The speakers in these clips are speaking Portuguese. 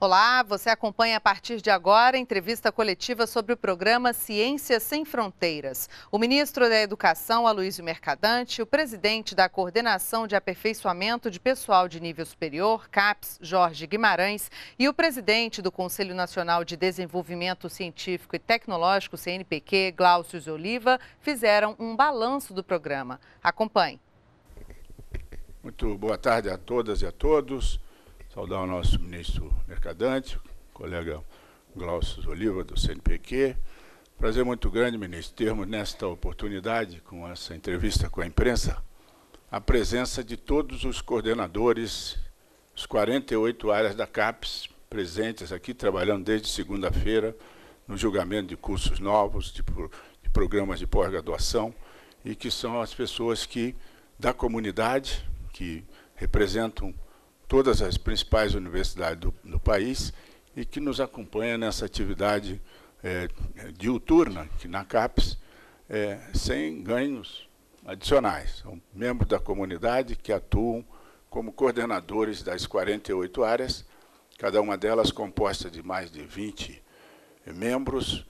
Olá, você acompanha a partir de agora a entrevista coletiva sobre o programa Ciências Sem Fronteiras. O ministro da Educação, Aloysio Mercadante, o presidente da Coordenação de Aperfeiçoamento de Pessoal de Nível Superior, CAPES, Jorge Guimarães, e o presidente do Conselho Nacional de Desenvolvimento Científico e Tecnológico, CNPq, Glaucio Oliva, fizeram um balanço do programa. Acompanhe. Muito boa tarde a todas e a todos saudar o nosso ministro Mercadante, colega Glaucio Oliva, do CNPq. Prazer muito grande, ministro, termos nesta oportunidade, com essa entrevista com a imprensa, a presença de todos os coordenadores, os 48 áreas da CAPES, presentes aqui, trabalhando desde segunda-feira, no julgamento de cursos novos, de, de programas de pós-graduação, e que são as pessoas que, da comunidade, que representam todas as principais universidades do, do país e que nos acompanha nessa atividade é, diuturna, que na CAPES, é, sem ganhos adicionais. São membros da comunidade que atuam como coordenadores das 48 áreas, cada uma delas composta de mais de 20 membros,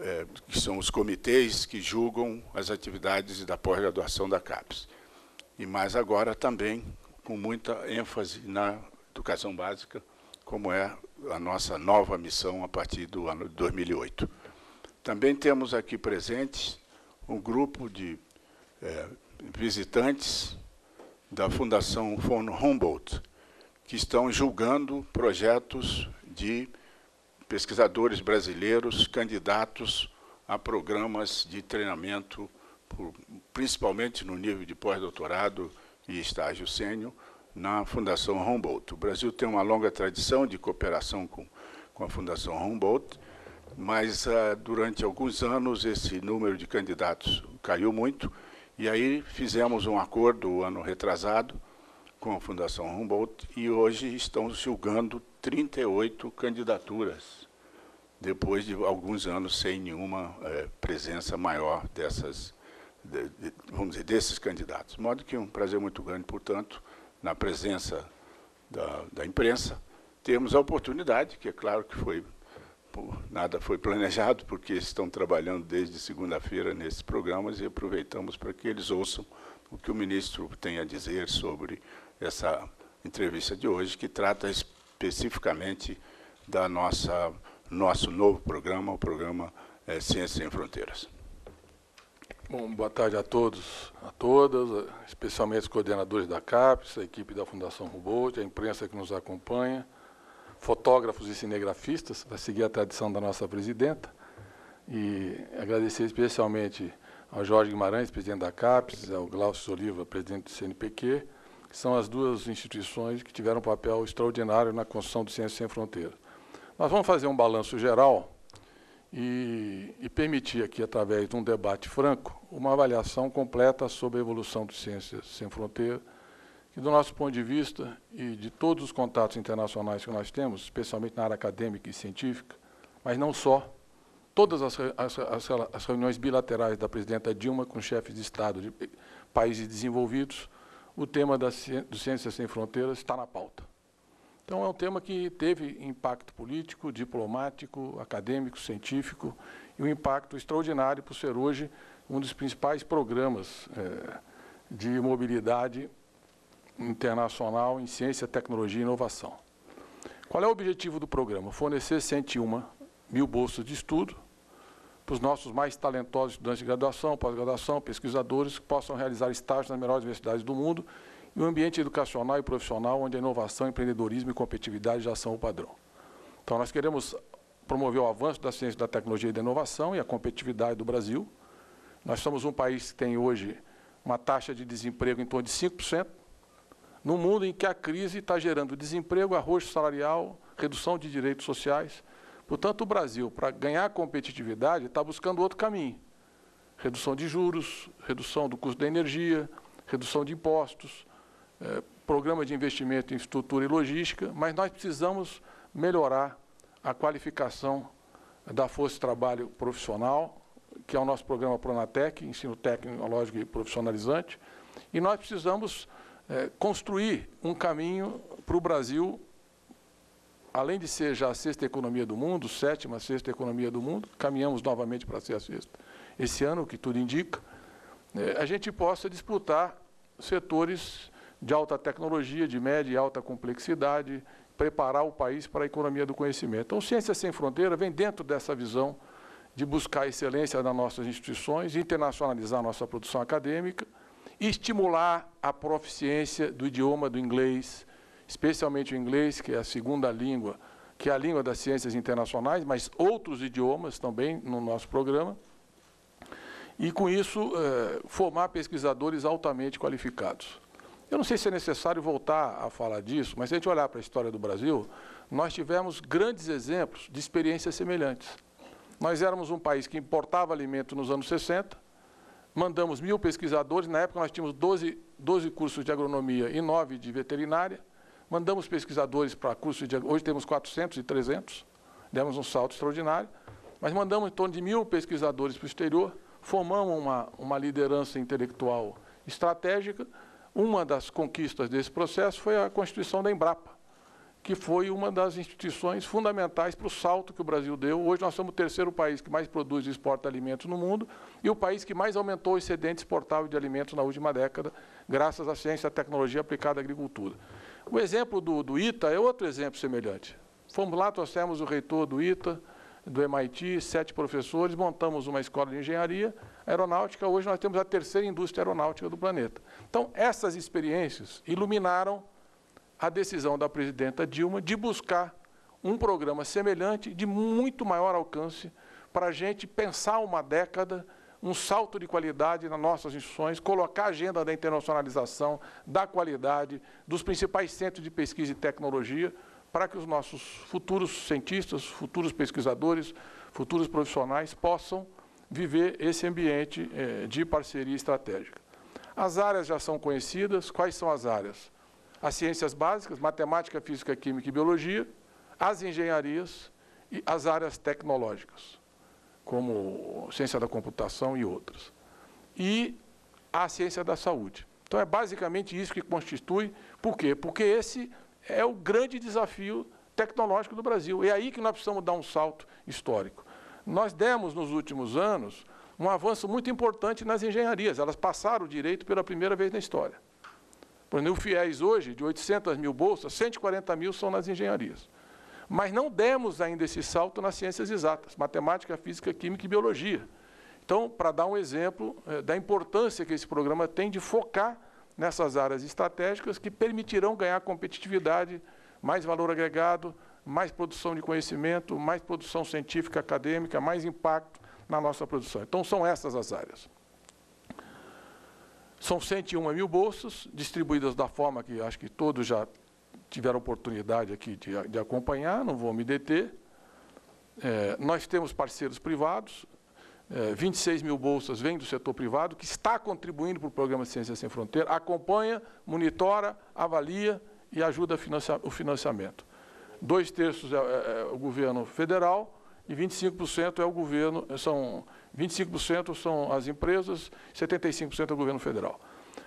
é, que são os comitês que julgam as atividades da pós-graduação da CAPES. E mais agora também com muita ênfase na educação básica, como é a nossa nova missão a partir do ano de 2008. Também temos aqui presentes um grupo de é, visitantes da Fundação von Humboldt, que estão julgando projetos de pesquisadores brasileiros candidatos a programas de treinamento, por, principalmente no nível de pós-doutorado e estágio sênior na Fundação Humboldt. O Brasil tem uma longa tradição de cooperação com, com a Fundação Humboldt, mas uh, durante alguns anos esse número de candidatos caiu muito, e aí fizemos um acordo, ano retrasado, com a Fundação Humboldt, e hoje estão julgando 38 candidaturas, depois de alguns anos sem nenhuma eh, presença maior dessas de, de, vamos dizer, desses candidatos. De modo que é um prazer muito grande, portanto, na presença da, da imprensa, termos a oportunidade, que é claro que foi nada foi planejado, porque estão trabalhando desde segunda-feira nesses programas e aproveitamos para que eles ouçam o que o ministro tem a dizer sobre essa entrevista de hoje, que trata especificamente da nossa nosso novo programa, o programa é, Ciência Sem Fronteiras. Bom, boa tarde a todos, a todas, especialmente os coordenadores da CAPES, a equipe da Fundação Humboldt, a imprensa que nos acompanha, fotógrafos e cinegrafistas, vai seguir a tradição da nossa presidenta, e agradecer especialmente ao Jorge Guimarães, presidente da CAPES, ao Glaucio Oliva, presidente do CNPq, que são as duas instituições que tiveram um papel extraordinário na construção do Ciência Sem Fronteiras. Nós vamos fazer um balanço geral e, e, permitir aqui, através de um debate franco, uma avaliação completa sobre a evolução do Ciências Sem Fronteira, que do nosso ponto de vista e de todos os contatos internacionais que nós temos, especialmente na área acadêmica e científica, mas não só, todas as, as, as, reuniões bilaterais da presidenta Dilma com chefes de Estado de países desenvolvidos, o tema da, do Ciências Sem Fronteiras está na pauta. Então, é um tema que teve impacto político, diplomático, acadêmico, científico, e um impacto extraordinário por ser hoje um dos principais programas é, de mobilidade internacional em ciência, tecnologia e inovação. Qual é o objetivo do programa? Fornecer 101 mil bolsas de estudo para os nossos mais talentosos estudantes de graduação, pós-graduação, pesquisadores que possam realizar estágios nas melhores universidades do mundo e um ambiente educacional e profissional onde a inovação, empreendedorismo e competitividade já são o padrão. Então, nós queremos promover o avanço da ciência, da tecnologia e da inovação e a competitividade do Brasil. Nós somos um país que tem hoje uma taxa de desemprego em torno de 5%, no mundo em que a crise está gerando desemprego, arroxo salarial, redução de direitos sociais. Portanto, o Brasil, para ganhar competitividade, está buscando outro caminho. Redução de juros, redução do custo da energia, redução de impostos, é, programa de investimento em estrutura e logística, mas nós precisamos melhorar a qualificação da força de trabalho profissional, que é o nosso programa Pronatec, ensino tecnológico e profissionalizante, e nós precisamos é, construir um caminho para o Brasil além de ser já a sexta economia do mundo, sétima, sexta economia do mundo, caminhamos novamente para ser a sexta. Esse ano, o que tudo indica, é, a gente possa disputar setores de alta tecnologia, de média e alta complexidade, preparar o país para a economia do conhecimento. Então, Ciência Sem Fronteira vem dentro dessa visão de buscar excelência nas nossas instituições, internacionalizar nossa produção acadêmica estimular a proficiência do idioma do inglês, especialmente o inglês, que é a segunda língua, que é a língua das ciências internacionais, mas outros idiomas também no nosso programa. E, com isso, eh, formar pesquisadores altamente qualificados. Eu não sei se é necessário voltar a falar disso, mas se a gente olhar para a história do Brasil, nós tivemos grandes exemplos de experiências semelhantes. Nós éramos um país que importava alimento nos anos 60, mandamos mil pesquisadores, na época nós tínhamos 12, 12 cursos de agronomia e 9 de veterinária, mandamos pesquisadores para cursos de... Hoje temos 400 e 300, demos um salto extraordinário, mas mandamos em torno de mil pesquisadores para o exterior, formamos uma, uma liderança intelectual estratégica, uma das conquistas desse processo foi a constituição da Embrapa, que foi uma das instituições fundamentais para o salto que o Brasil deu. Hoje nós somos o terceiro país que mais produz e exporta alimentos no mundo e o país que mais aumentou o excedente exportável de alimentos na última década, graças à ciência e à tecnologia aplicada à agricultura. O exemplo do, do ITA é outro exemplo semelhante. Fomos lá, trouxemos o reitor do ITA, do MIT, sete professores, montamos uma escola de engenharia aeronáutica. Hoje nós temos a terceira indústria aeronáutica do planeta. Então, essas experiências iluminaram a decisão da presidenta Dilma de buscar um programa semelhante, de muito maior alcance, para a gente pensar uma década, um salto de qualidade nas nossas instituições, colocar a agenda da internacionalização, da qualidade, dos principais centros de pesquisa e tecnologia, para que os nossos futuros cientistas, futuros pesquisadores, futuros profissionais possam viver esse ambiente eh, de parceria estratégica. As áreas já são conhecidas. Quais são as áreas? As ciências básicas, matemática, física, química e biologia, as engenharias e as áreas tecnológicas, como ciência da computação e outras. E a ciência da saúde. Então é basicamente isso que constitui. Por quê? Porque esse é o grande desafio tecnológico do Brasil. É aí que nós precisamos dar um salto histórico. Nós demos nos últimos anos um avanço muito importante nas engenharias. Elas passaram o direito pela primeira vez na história. Por exemplo, o FIES hoje, de 800 mil bolsas, 140 mil são nas engenharias. Mas não demos ainda esse salto nas ciências exatas, matemática, física, química e biologia. Então, para dar um exemplo é, da importância que esse programa tem de focar nessas áreas estratégicas que permitirão ganhar competitividade, mais valor agregado, mais produção de conhecimento, mais produção científica acadêmica, mais impacto na nossa produção. Então, são essas as áreas. São 101 mil bolsas, distribuídas da forma que acho que todos já tiveram oportunidade aqui de, de acompanhar, não vou me deter. É, nós temos parceiros privados, é, 26 mil bolsas vêm do setor privado, que está contribuindo para o programa Ciência Sem Fronteira, acompanha, monitora, avalia e ajuda o financiamento. Dois terços é, é, é o governo federal e 25% é o governo, são 25% são as empresas, 75% é o governo federal.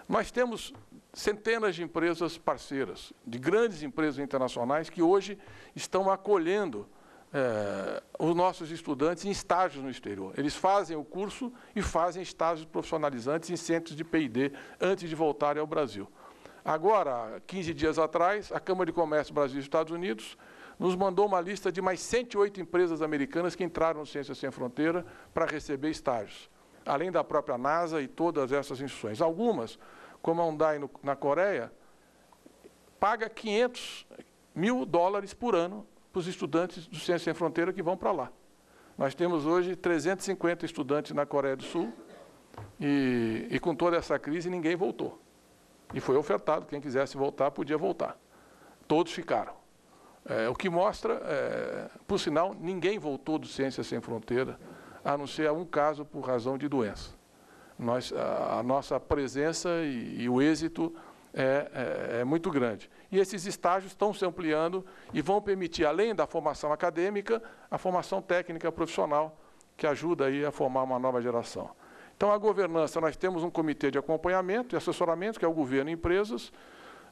Nós temos centenas de empresas parceiras, de grandes empresas internacionais que hoje estão acolhendo é, os nossos estudantes em estágios no exterior. Eles fazem o curso e fazem estágios profissionalizantes em centros de P&D antes de voltarem ao Brasil. Agora, 15 dias atrás, a Câmara de Comércio Brasil e Estados Unidos nos mandou uma lista de mais 108 empresas americanas que entraram no Ciências Sem Fronteira para receber estágios, além da própria NASA e todas essas instituições. Algumas, como a Hyundai no, na Coreia, paga 500 mil dólares por ano para os estudantes do Ciência Sem Fronteira que vão para lá. Nós temos hoje 350 estudantes na Coreia do Sul e, e, com toda essa crise ninguém voltou. E foi ofertado, quem quisesse voltar podia voltar. Todos ficaram. É, o que mostra, é, por sinal, ninguém voltou do Ciência Sem Fronteira, a não ser um caso por razão de doença. Nós, a, a nossa presença e, e o êxito é, é, é, muito grande. E esses estágios estão se ampliando e vão permitir, além da formação acadêmica, a formação técnica profissional, que ajuda aí a formar uma nova geração. Então, a governança, nós temos um comitê de acompanhamento e assessoramento, que é o governo e empresas,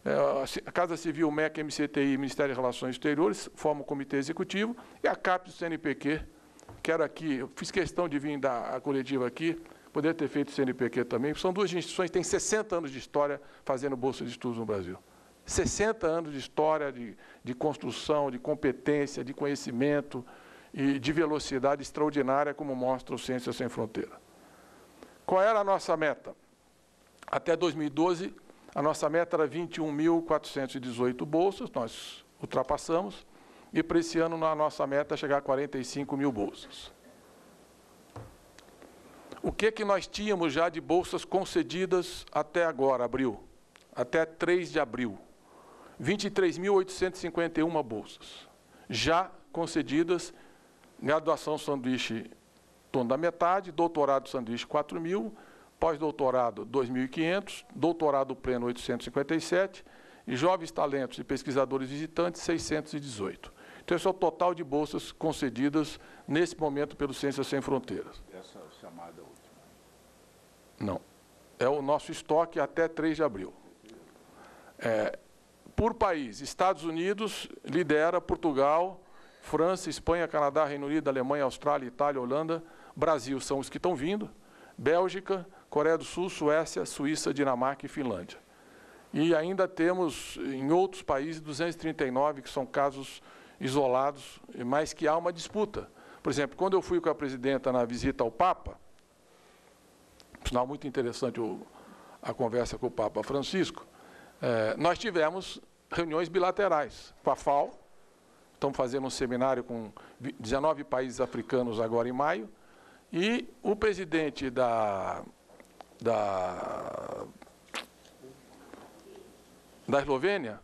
É, a Casa Civil, MEC, MCTI, Ministério das Relações Exteriores, formam o comitê executivo, e a CAPES, CNPq, quero aqui, eu fiz questão de vir da a coletiva aqui, poderia ter feito o CNPq também, são duas instituições que têm 60 anos de história fazendo bolsa de estudos no Brasil. 60 anos de história de, de construção, de competência, de conhecimento e de velocidade extraordinária, como mostra o Ciências Sem Fronteira. Qual era a nossa meta? Até 2012, a nossa meta era 21.418 bolsas, nós ultrapassamos, e para esse ano a nossa meta é chegar a 45 mil bolsas. O que, que nós tínhamos já de bolsas concedidas até agora, abril? Até 3 de abril. 23.851 bolsas. Já concedidas, graduação sanduíche torno da metade, doutorado sanduíche 4 mil, pós-doutorado 2.500, doutorado pleno 857 e jovens talentos e pesquisadores visitantes 618. Então, esse é o total de bolsas concedidas nesse momento pelo Ciências Sem Fronteiras. Essa chamada última? Não. É o nosso estoque até 3 de abril. É, por país, Estados Unidos lidera, Portugal, França, Espanha, Canadá, Reino Unido, Alemanha, Austrália, Itália, Holanda, Brasil são os que estão vindo, Bélgica, Coreia do Sul, Suécia, Suíça, Dinamarca e Finlândia. E ainda temos em outros países 239 que são casos isolados, mas que há uma disputa. Por exemplo, quando eu fui com a presidenta na visita ao Papa, sinal muito interessante o, a conversa com o Papa Francisco, é, nós tivemos reuniões bilaterais com a FAO, estamos fazendo um seminário com 19 países africanos agora em maio, e o presidente da, da, da Eslovênia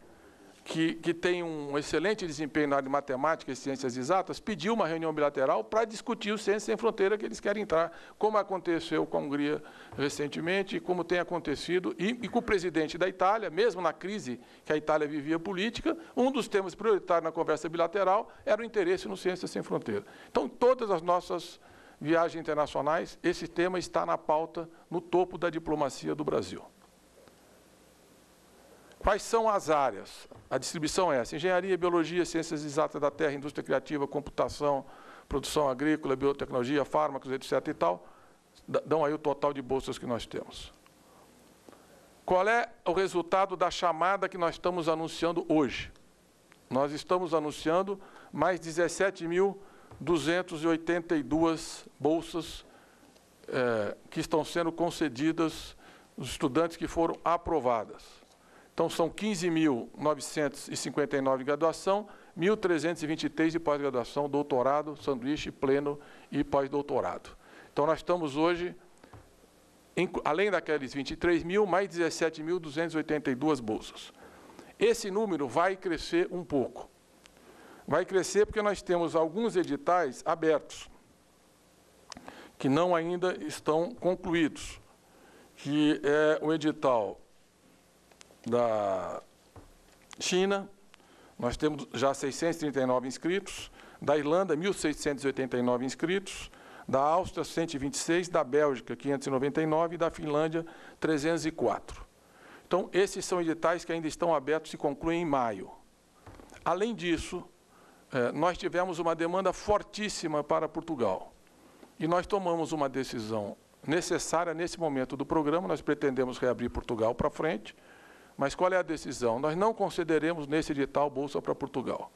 que, que tem um excelente desempenho na área de matemática e ciências exatas, pediu uma reunião bilateral para discutir o Ciências Sem Fronteira que eles querem entrar, como aconteceu com a Hungria recentemente, como tem acontecido, e, e com o presidente da Itália, mesmo na crise que a Itália vivia política, um dos temas prioritários na conversa bilateral era o interesse no Ciências Sem Fronteira. Então, todas as nossas viagens internacionais, esse tema está na pauta, no topo da diplomacia do Brasil. Quais são as áreas? A distribuição é essa: engenharia, biologia, ciências exatas da terra, indústria criativa, computação, produção agrícola, biotecnologia, fármacos, etc. e tal. Dão aí o total de bolsas que nós temos. Qual é o resultado da chamada que nós estamos anunciando hoje? Nós estamos anunciando mais 17.282 bolsas é, que estão sendo concedidas aos estudantes que foram aprovadas. Então, são 15.959 de graduação, 1.323 de pós-graduação, doutorado, sanduíche, pleno e pós-doutorado. Então, nós estamos hoje, em, além daqueles 23 mil, mais 17.282 bolsas. Esse número vai crescer um pouco. Vai crescer porque nós temos alguns editais abertos, que não ainda estão concluídos, que é o edital da China, nós temos já 639 inscritos, da Irlanda, 1.689 inscritos, da Áustria, 126, da Bélgica, 599 e da Finlândia, 304. Então, esses são editais que ainda estão abertos e concluem em maio. Além disso, eh, nós tivemos uma demanda fortíssima para Portugal. E nós tomamos uma decisão necessária nesse momento do programa, nós pretendemos reabrir Portugal para frente, mas qual é a decisão? Nós não concederemos nesse edital bolsa para Portugal.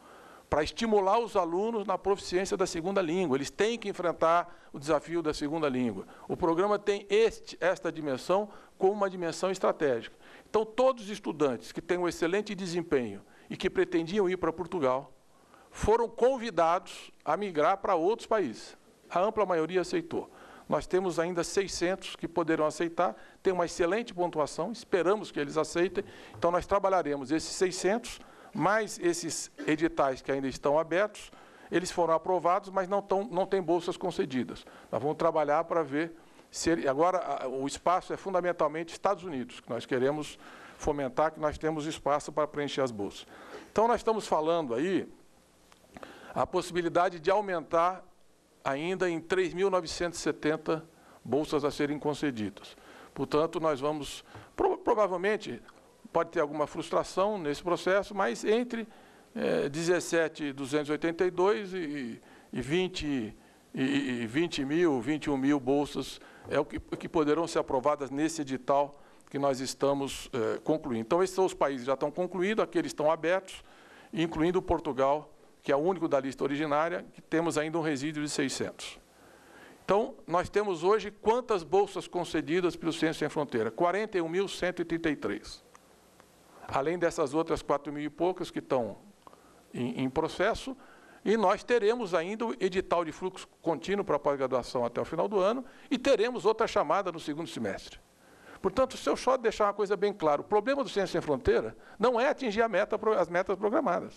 Para estimular os alunos na proficiência da segunda língua. Eles têm que enfrentar o desafio da segunda língua. O programa tem este, esta dimensão como uma dimensão estratégica. Então, todos os estudantes que têm um excelente desempenho e que pretendiam ir para Portugal foram convidados a migrar para outros países. A ampla maioria aceitou. Nós temos ainda 600 que poderão aceitar, tem uma excelente pontuação, esperamos que eles aceitem. Então, nós trabalharemos esses 600, mais esses editais que ainda estão abertos, eles foram aprovados, mas não, tão, não têm bolsas concedidas. Nós vamos trabalhar para ver se. Agora, o espaço é fundamentalmente Estados Unidos, que nós queremos fomentar, que nós temos espaço para preencher as bolsas. Então, nós estamos falando aí a possibilidade de aumentar ainda em 3.970 bolsas a serem concedidas. Portanto, nós vamos, pro, provavelmente, pode ter alguma frustração nesse processo, mas entre é, 17.282 e, e 20 e, 20 mil, 21 mil bolsas é o que, que poderão ser aprovadas nesse edital que nós estamos é, concluindo. Então, esses são os países que já estão concluídos, aqueles estão abertos, incluindo Portugal, que é o único da lista originária, que temos ainda um resíduo de 600. Então, nós temos hoje quantas bolsas concedidas pelo Ciência Sem Fronteira? 41.133. Além dessas outras 4 mil e poucas que estão em, em processo, e nós teremos ainda o edital de fluxo contínuo para pós-graduação até o final do ano e teremos outra chamada no segundo semestre. Portanto, se eu só deixar uma coisa bem clara, o problema do Ciência Sem Fronteira não é atingir meta, as metas programadas.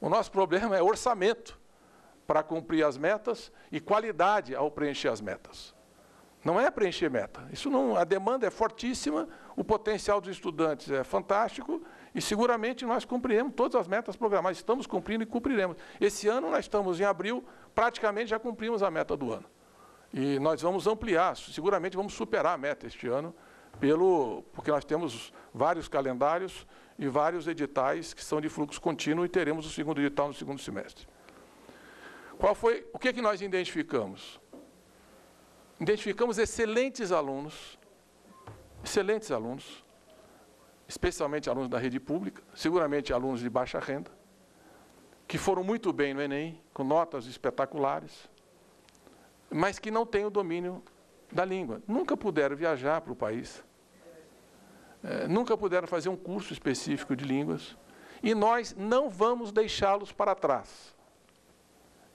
O nosso problema é orçamento para cumprir as metas e qualidade ao preencher as metas. Não é preencher meta. Isso não, a demanda é fortíssima, o potencial dos estudantes é fantástico e seguramente nós cumpriremos todas as metas programadas. Estamos cumprindo e cumpriremos. Esse ano nós estamos em abril, praticamente já cumprimos a meta do ano. E nós vamos ampliar, seguramente vamos superar a meta este ano, pelo, porque nós temos vários calendários e vários editais que são de fluxo contínuo e teremos o segundo edital no segundo semestre. Qual foi, o que, é que nós identificamos? Identificamos excelentes alunos, excelentes alunos, especialmente alunos da rede pública, seguramente alunos de baixa renda, que foram muito bem no Enem, com notas espetaculares, mas que não têm o domínio da língua. Nunca puderam viajar para o país, nunca puderam fazer um curso específico de línguas, e nós não vamos deixá-los para trás.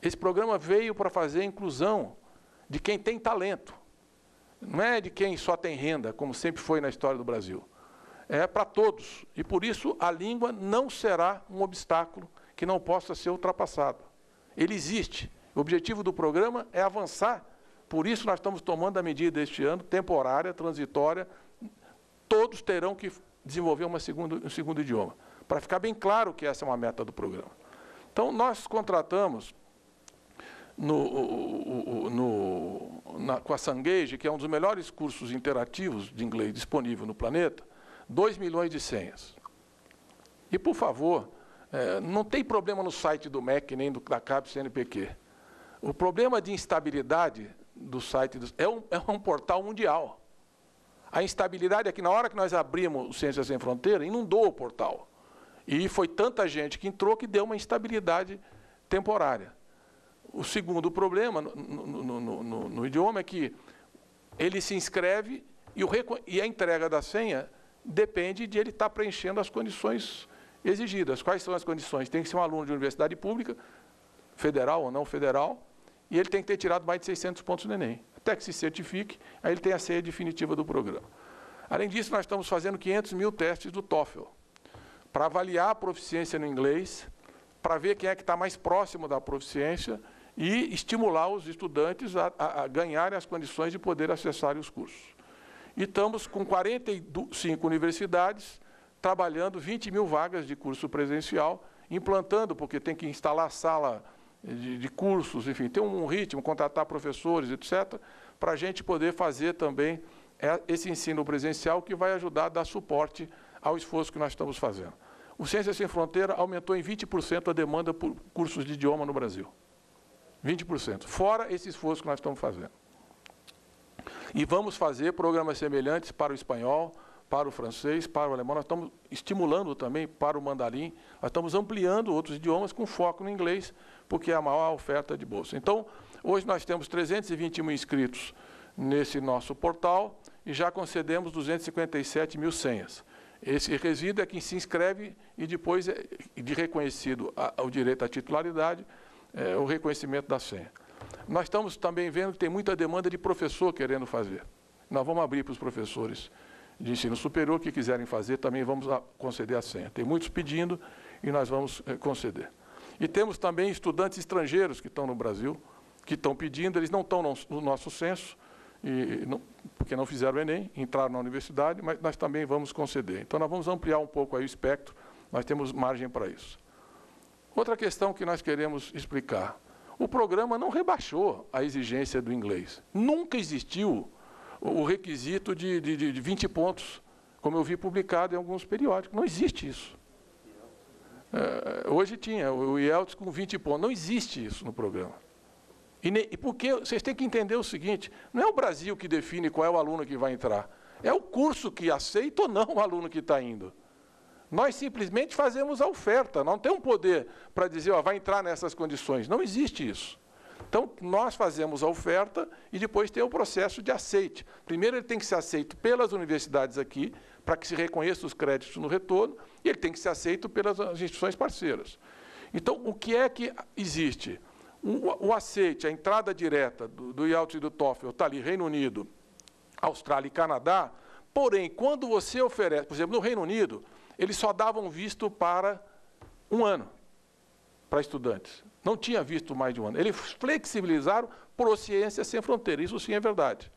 Esse programa veio para fazer a inclusão de quem tem talento, não é de quem só tem renda, como sempre foi na história do Brasil é para todos. E por isso a língua não será um obstáculo que não possa ser ultrapassado. Ele existe. O objetivo do programa é avançar. Por isso nós estamos tomando a medida este ano, temporária, transitória. Todos terão que desenvolver uma segunda, um segundo idioma. Para ficar bem claro que essa é uma meta do programa. Então nós contratamos no, no, na, com a Sangage, que é um dos melhores cursos interativos de inglês disponível no planeta, 2 milhões de senhas. E, por favor, é, não tem problema no site do MEC nem do, da CAP CNPq. O problema de instabilidade do site é, um, é um portal mundial. A instabilidade é que na hora que nós abrimos o Ciências Sem Fronteira, inundou o portal. E foi tanta gente que entrou que deu uma instabilidade temporária. O segundo problema no, no, no, no idioma é que ele se inscreve e, o, e a entrega da senha depende de ele estar preenchendo as condições exigidas. Quais são as condições? Tem que ser um aluno de universidade pública, federal ou não federal, e ele tem que ter tirado mais de 600 pontos no Enem. Até que se certifique, aí ele tem a ceia definitiva do programa. Além disso, nós estamos fazendo 500 mil testes do TOEFL, para avaliar a proficiência no inglês, para ver quem é que está mais próximo da proficiência e estimular os estudantes a, a, a ganharem as condições de poder acessar os cursos. E estamos com 45 universidades trabalhando 20 mil vagas de curso presencial, implantando, porque tem que instalar sala de, de cursos, enfim, tem um ritmo, contratar professores, etc., para a gente poder fazer também é, esse ensino presencial que vai ajudar a dar suporte ao esforço que nós estamos fazendo. O Ciência Sem Fronteira aumentou em 20% a demanda por cursos de idioma no Brasil. 20%. Fora esse esforço que nós estamos fazendo. E vamos fazer programas semelhantes para o espanhol, para o francês, para o alemão. Nós estamos estimulando também para o mandarim. Nós estamos ampliando outros idiomas com foco no inglês, porque é a maior oferta de bolsa. Então, hoje nós temos 320 mil inscritos nesse nosso portal e já concedemos 257 mil senhas. Esse resíduo é quem se inscreve e depois, é, de reconhecido o direito à titularidade, é, o reconhecimento da senha. Nós estamos também vendo que tem muita demanda de professor querendo fazer. Nós vamos abrir para os professores de ensino superior que quiserem fazer, também vamos conceder a senha. Tem muitos pedindo e nós vamos eh, conceder. E temos também estudantes estrangeiros que estão no Brasil, que estão pedindo, eles não estão no, nosso censo, e, não, porque não fizeram o Enem, entraram na universidade, mas nós também vamos conceder. Então nós vamos ampliar um pouco aí o espectro, nós temos margem para isso. Outra questão que nós queremos explicar. O programa não rebaixou a exigência do inglês. Nunca existiu o requisito de, de, de 20 pontos como eu vi publicado em alguns periódicos. Não existe isso. É, hoje tinha o IELTS com 20 pontos. Não existe isso no programa. E, nem, e porque vocês têm que entender o seguinte: não é o Brasil que define qual é o aluno que vai entrar. É o curso que aceita ou não o aluno que está indo. Nós simplesmente fazemos a oferta, não tem um poder para dizer, ó, vai entrar nessas condições. Não existe isso. Então, nós fazemos a oferta e depois tem o processo de aceite. Primeiro, ele tem que ser aceito pelas universidades aqui, para que se reconheça os créditos no retorno, e ele tem que ser aceito pelas instituições parceiras. Então, o que é que existe? O, o aceite, a entrada direta do, do e do TOEFL está ali, Reino Unido, Austrália e Canadá, porém, quando você oferece, por exemplo, no Reino Unido, eles só davam visto para um ano para estudantes. Não tinha visto mais de um ano. Eles flexibilizaram por ciência sem fronteira. Isso sim é verdade.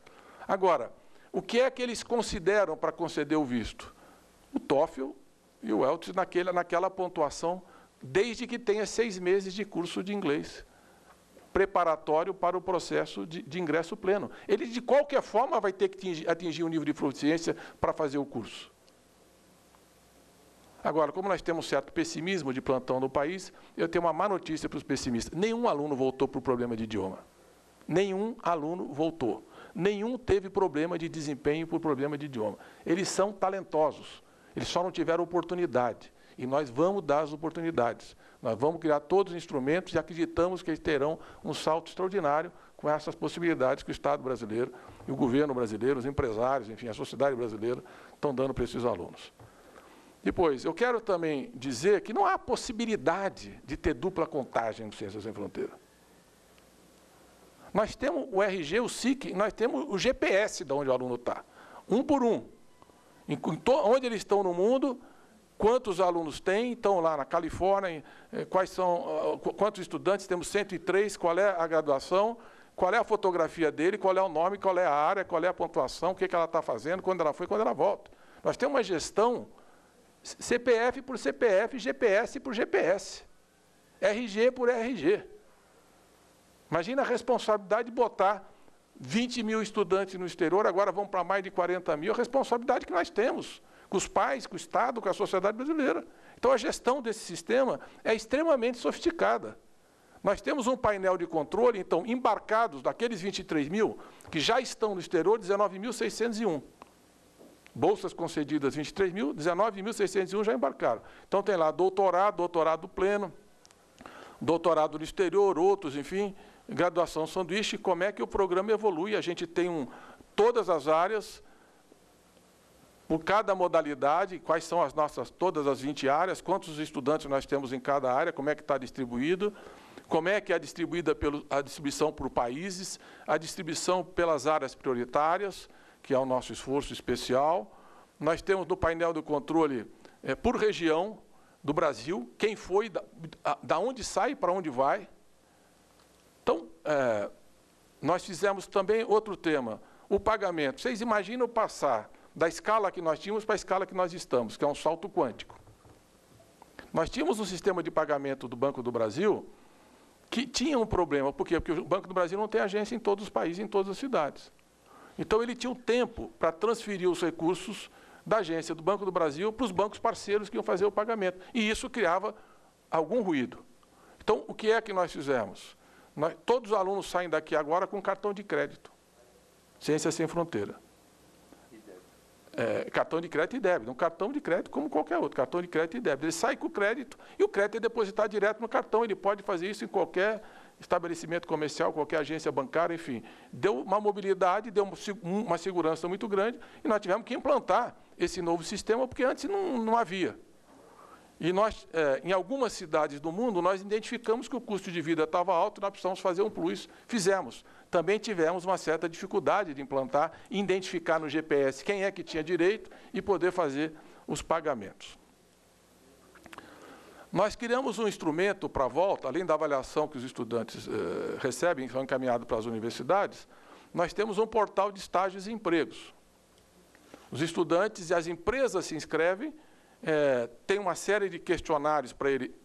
Agora, o que é que eles consideram para conceder o visto? O TOEFL e o ELTS naquela, naquela pontuação, desde que tenha seis meses de curso de inglês preparatório para o processo de, de ingresso pleno. Ele, de qualquer forma, vai ter que atingir, atingir o nível de proficiência para fazer o curso. Agora, como nós temos certo pessimismo de plantão no país, eu tenho uma má notícia para os pessimistas. Nenhum aluno voltou para o problema de idioma. Nenhum aluno voltou. Nenhum teve problema de desempenho por problema de idioma. Eles são talentosos. Eles só não tiveram oportunidade. E nós vamos dar as oportunidades. Nós vamos criar todos os instrumentos e acreditamos que eles terão um salto extraordinário com essas possibilidades que o Estado brasileiro e o governo brasileiro, os empresários, enfim, a sociedade brasileira estão dando para esses alunos. Depois, eu quero também dizer que não há possibilidade de ter dupla contagem no Ciências Sem Fronteira. Nós temos o RG, o SIC, nós temos o GPS de onde o aluno está. Um por um. Onde eles estão no mundo, quantos alunos tem, estão lá na Califórnia, eh, quais são, ah, quantos estudantes, temos 103, qual é a graduação, qual é a fotografia dele, qual é o nome, qual é a área, qual é a pontuação, o que, que ela está fazendo, quando ela foi, quando ela volta. Nós temos uma gestão CPF por CPF, GPS por GPS, RG por RG. Imagina a responsabilidade de botar 20 mil estudantes no exterior, agora vão para mais de 40 mil, a responsabilidade que nós temos com os pais, com o Estado, com a sociedade brasileira. Então a gestão desse sistema é extremamente sofisticada. Nós temos um painel de controle, então, embarcados daqueles 23 mil, que já estão no exterior, 19.601 bolsas concedidas 23 mil, 19.601 já embarcaram. Então tem lá doutorado, doutorado pleno, doutorado no exterior, outros, enfim, graduação sanduíche, como é que o programa evolui. A gente tem um, todas as áreas, por cada modalidade, quais são as nossas, todas as 20 áreas, quantos estudantes nós temos em cada área, como é que está distribuído, como é que é distribuída pelo, a distribuição por países, a distribuição pelas áreas prioritárias, que é o nosso esforço especial. Nós temos no painel do controle, é, por região do Brasil, quem foi, da, da onde sai para onde vai. Então, é, nós fizemos também outro tema, o pagamento. Vocês imaginam passar da escala que nós tínhamos para a escala que nós estamos, que é um salto quântico. Nós tínhamos um sistema de pagamento do Banco do Brasil que tinha um problema. Por quê? Porque o Banco do Brasil não tem agência em todos os países, em todas as cidades. Então ele tinha um tempo para transferir os recursos da agência do Banco do Brasil para os bancos parceiros que iam fazer o pagamento. E isso criava algum ruído. Então, o que é que nós fizemos? Nós, todos os alunos saem daqui agora com cartão de crédito. Ciência Sem Fronteira. É, cartão de crédito e débito. Um cartão de crédito como qualquer outro, cartão de crédito e débito. Ele sai com o crédito e o crédito é depositado direto no cartão. Ele pode fazer isso em qualquer estabelecimento comercial, qualquer agência bancária, enfim. Deu uma mobilidade, deu uma segurança muito grande e nós tivemos que implantar esse novo sistema, porque antes não, não havia. E nós, é, em algumas cidades do mundo, nós identificamos que o custo de vida estava alto, nós precisamos fazer um plus, fizemos. Também tivemos uma certa dificuldade de implantar, identificar no GPS quem é que tinha direito e poder fazer os pagamentos. Nós criamos um instrumento para a volta, além da avaliação que os estudantes eh, recebem, são encaminhados para as universidades, nós temos um portal de estágios e empregos. Os estudantes e as empresas se inscrevem, eh, tem uma série de questionários para ele.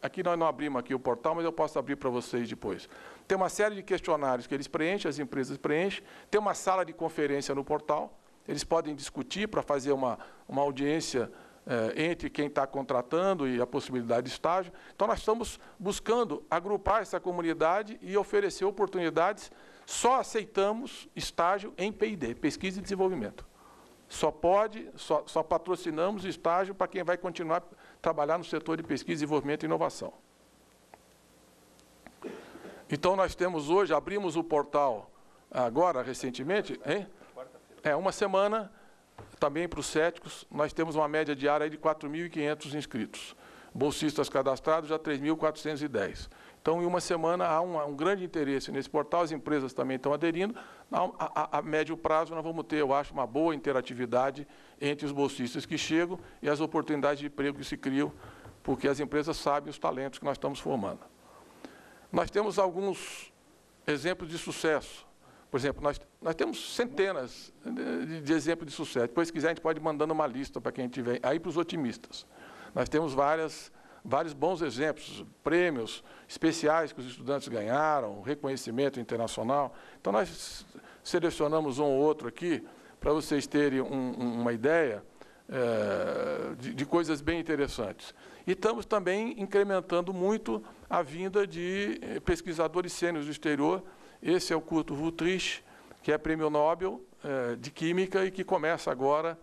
Aqui nós não abrimos aqui o portal, mas eu posso abrir para vocês depois. Tem uma série de questionários que eles preenchem, as empresas preenchem, tem uma sala de conferência no portal, eles podem discutir para fazer uma, uma audiência é, entre quem está contratando e a possibilidade de estágio. Então, nós estamos buscando agrupar essa comunidade e oferecer oportunidades. Só aceitamos estágio em PID, Pesquisa e Desenvolvimento. Só pode, só, só patrocinamos estágio para quem vai continuar a trabalhar no setor de pesquisa, desenvolvimento e inovação. Então, nós temos hoje, abrimos o portal agora, recentemente, hein? É, uma semana também para os céticos, nós temos uma média diária de 4.500 inscritos. Bolsistas cadastrados já 3.410. Então, em uma semana, há um, um, grande interesse nesse portal, as empresas também estão aderindo. A, a, a, médio prazo, nós vamos ter, eu acho, uma boa interatividade entre os bolsistas que chegam e as oportunidades de emprego que se criam, porque as empresas sabem os talentos que nós estamos formando. Nós temos alguns exemplos de sucesso. Por exemplo, nós, nós temos centenas de, de, exemplos de sucesso. Depois, se quiser, a gente pode ir mandando uma lista para quem tiver. Aí, para os otimistas. Nós temos várias, vários bons exemplos, prêmios especiais que os estudantes ganharam, reconhecimento internacional. Então, nós selecionamos um ou outro aqui para vocês terem um, uma ideia é, de, de coisas bem interessantes. E estamos também incrementando muito a vinda de eh, pesquisadores sêniores do exterior esse é o Kurt Wuttrich, que é prêmio Nobel é, de Química e que começa agora,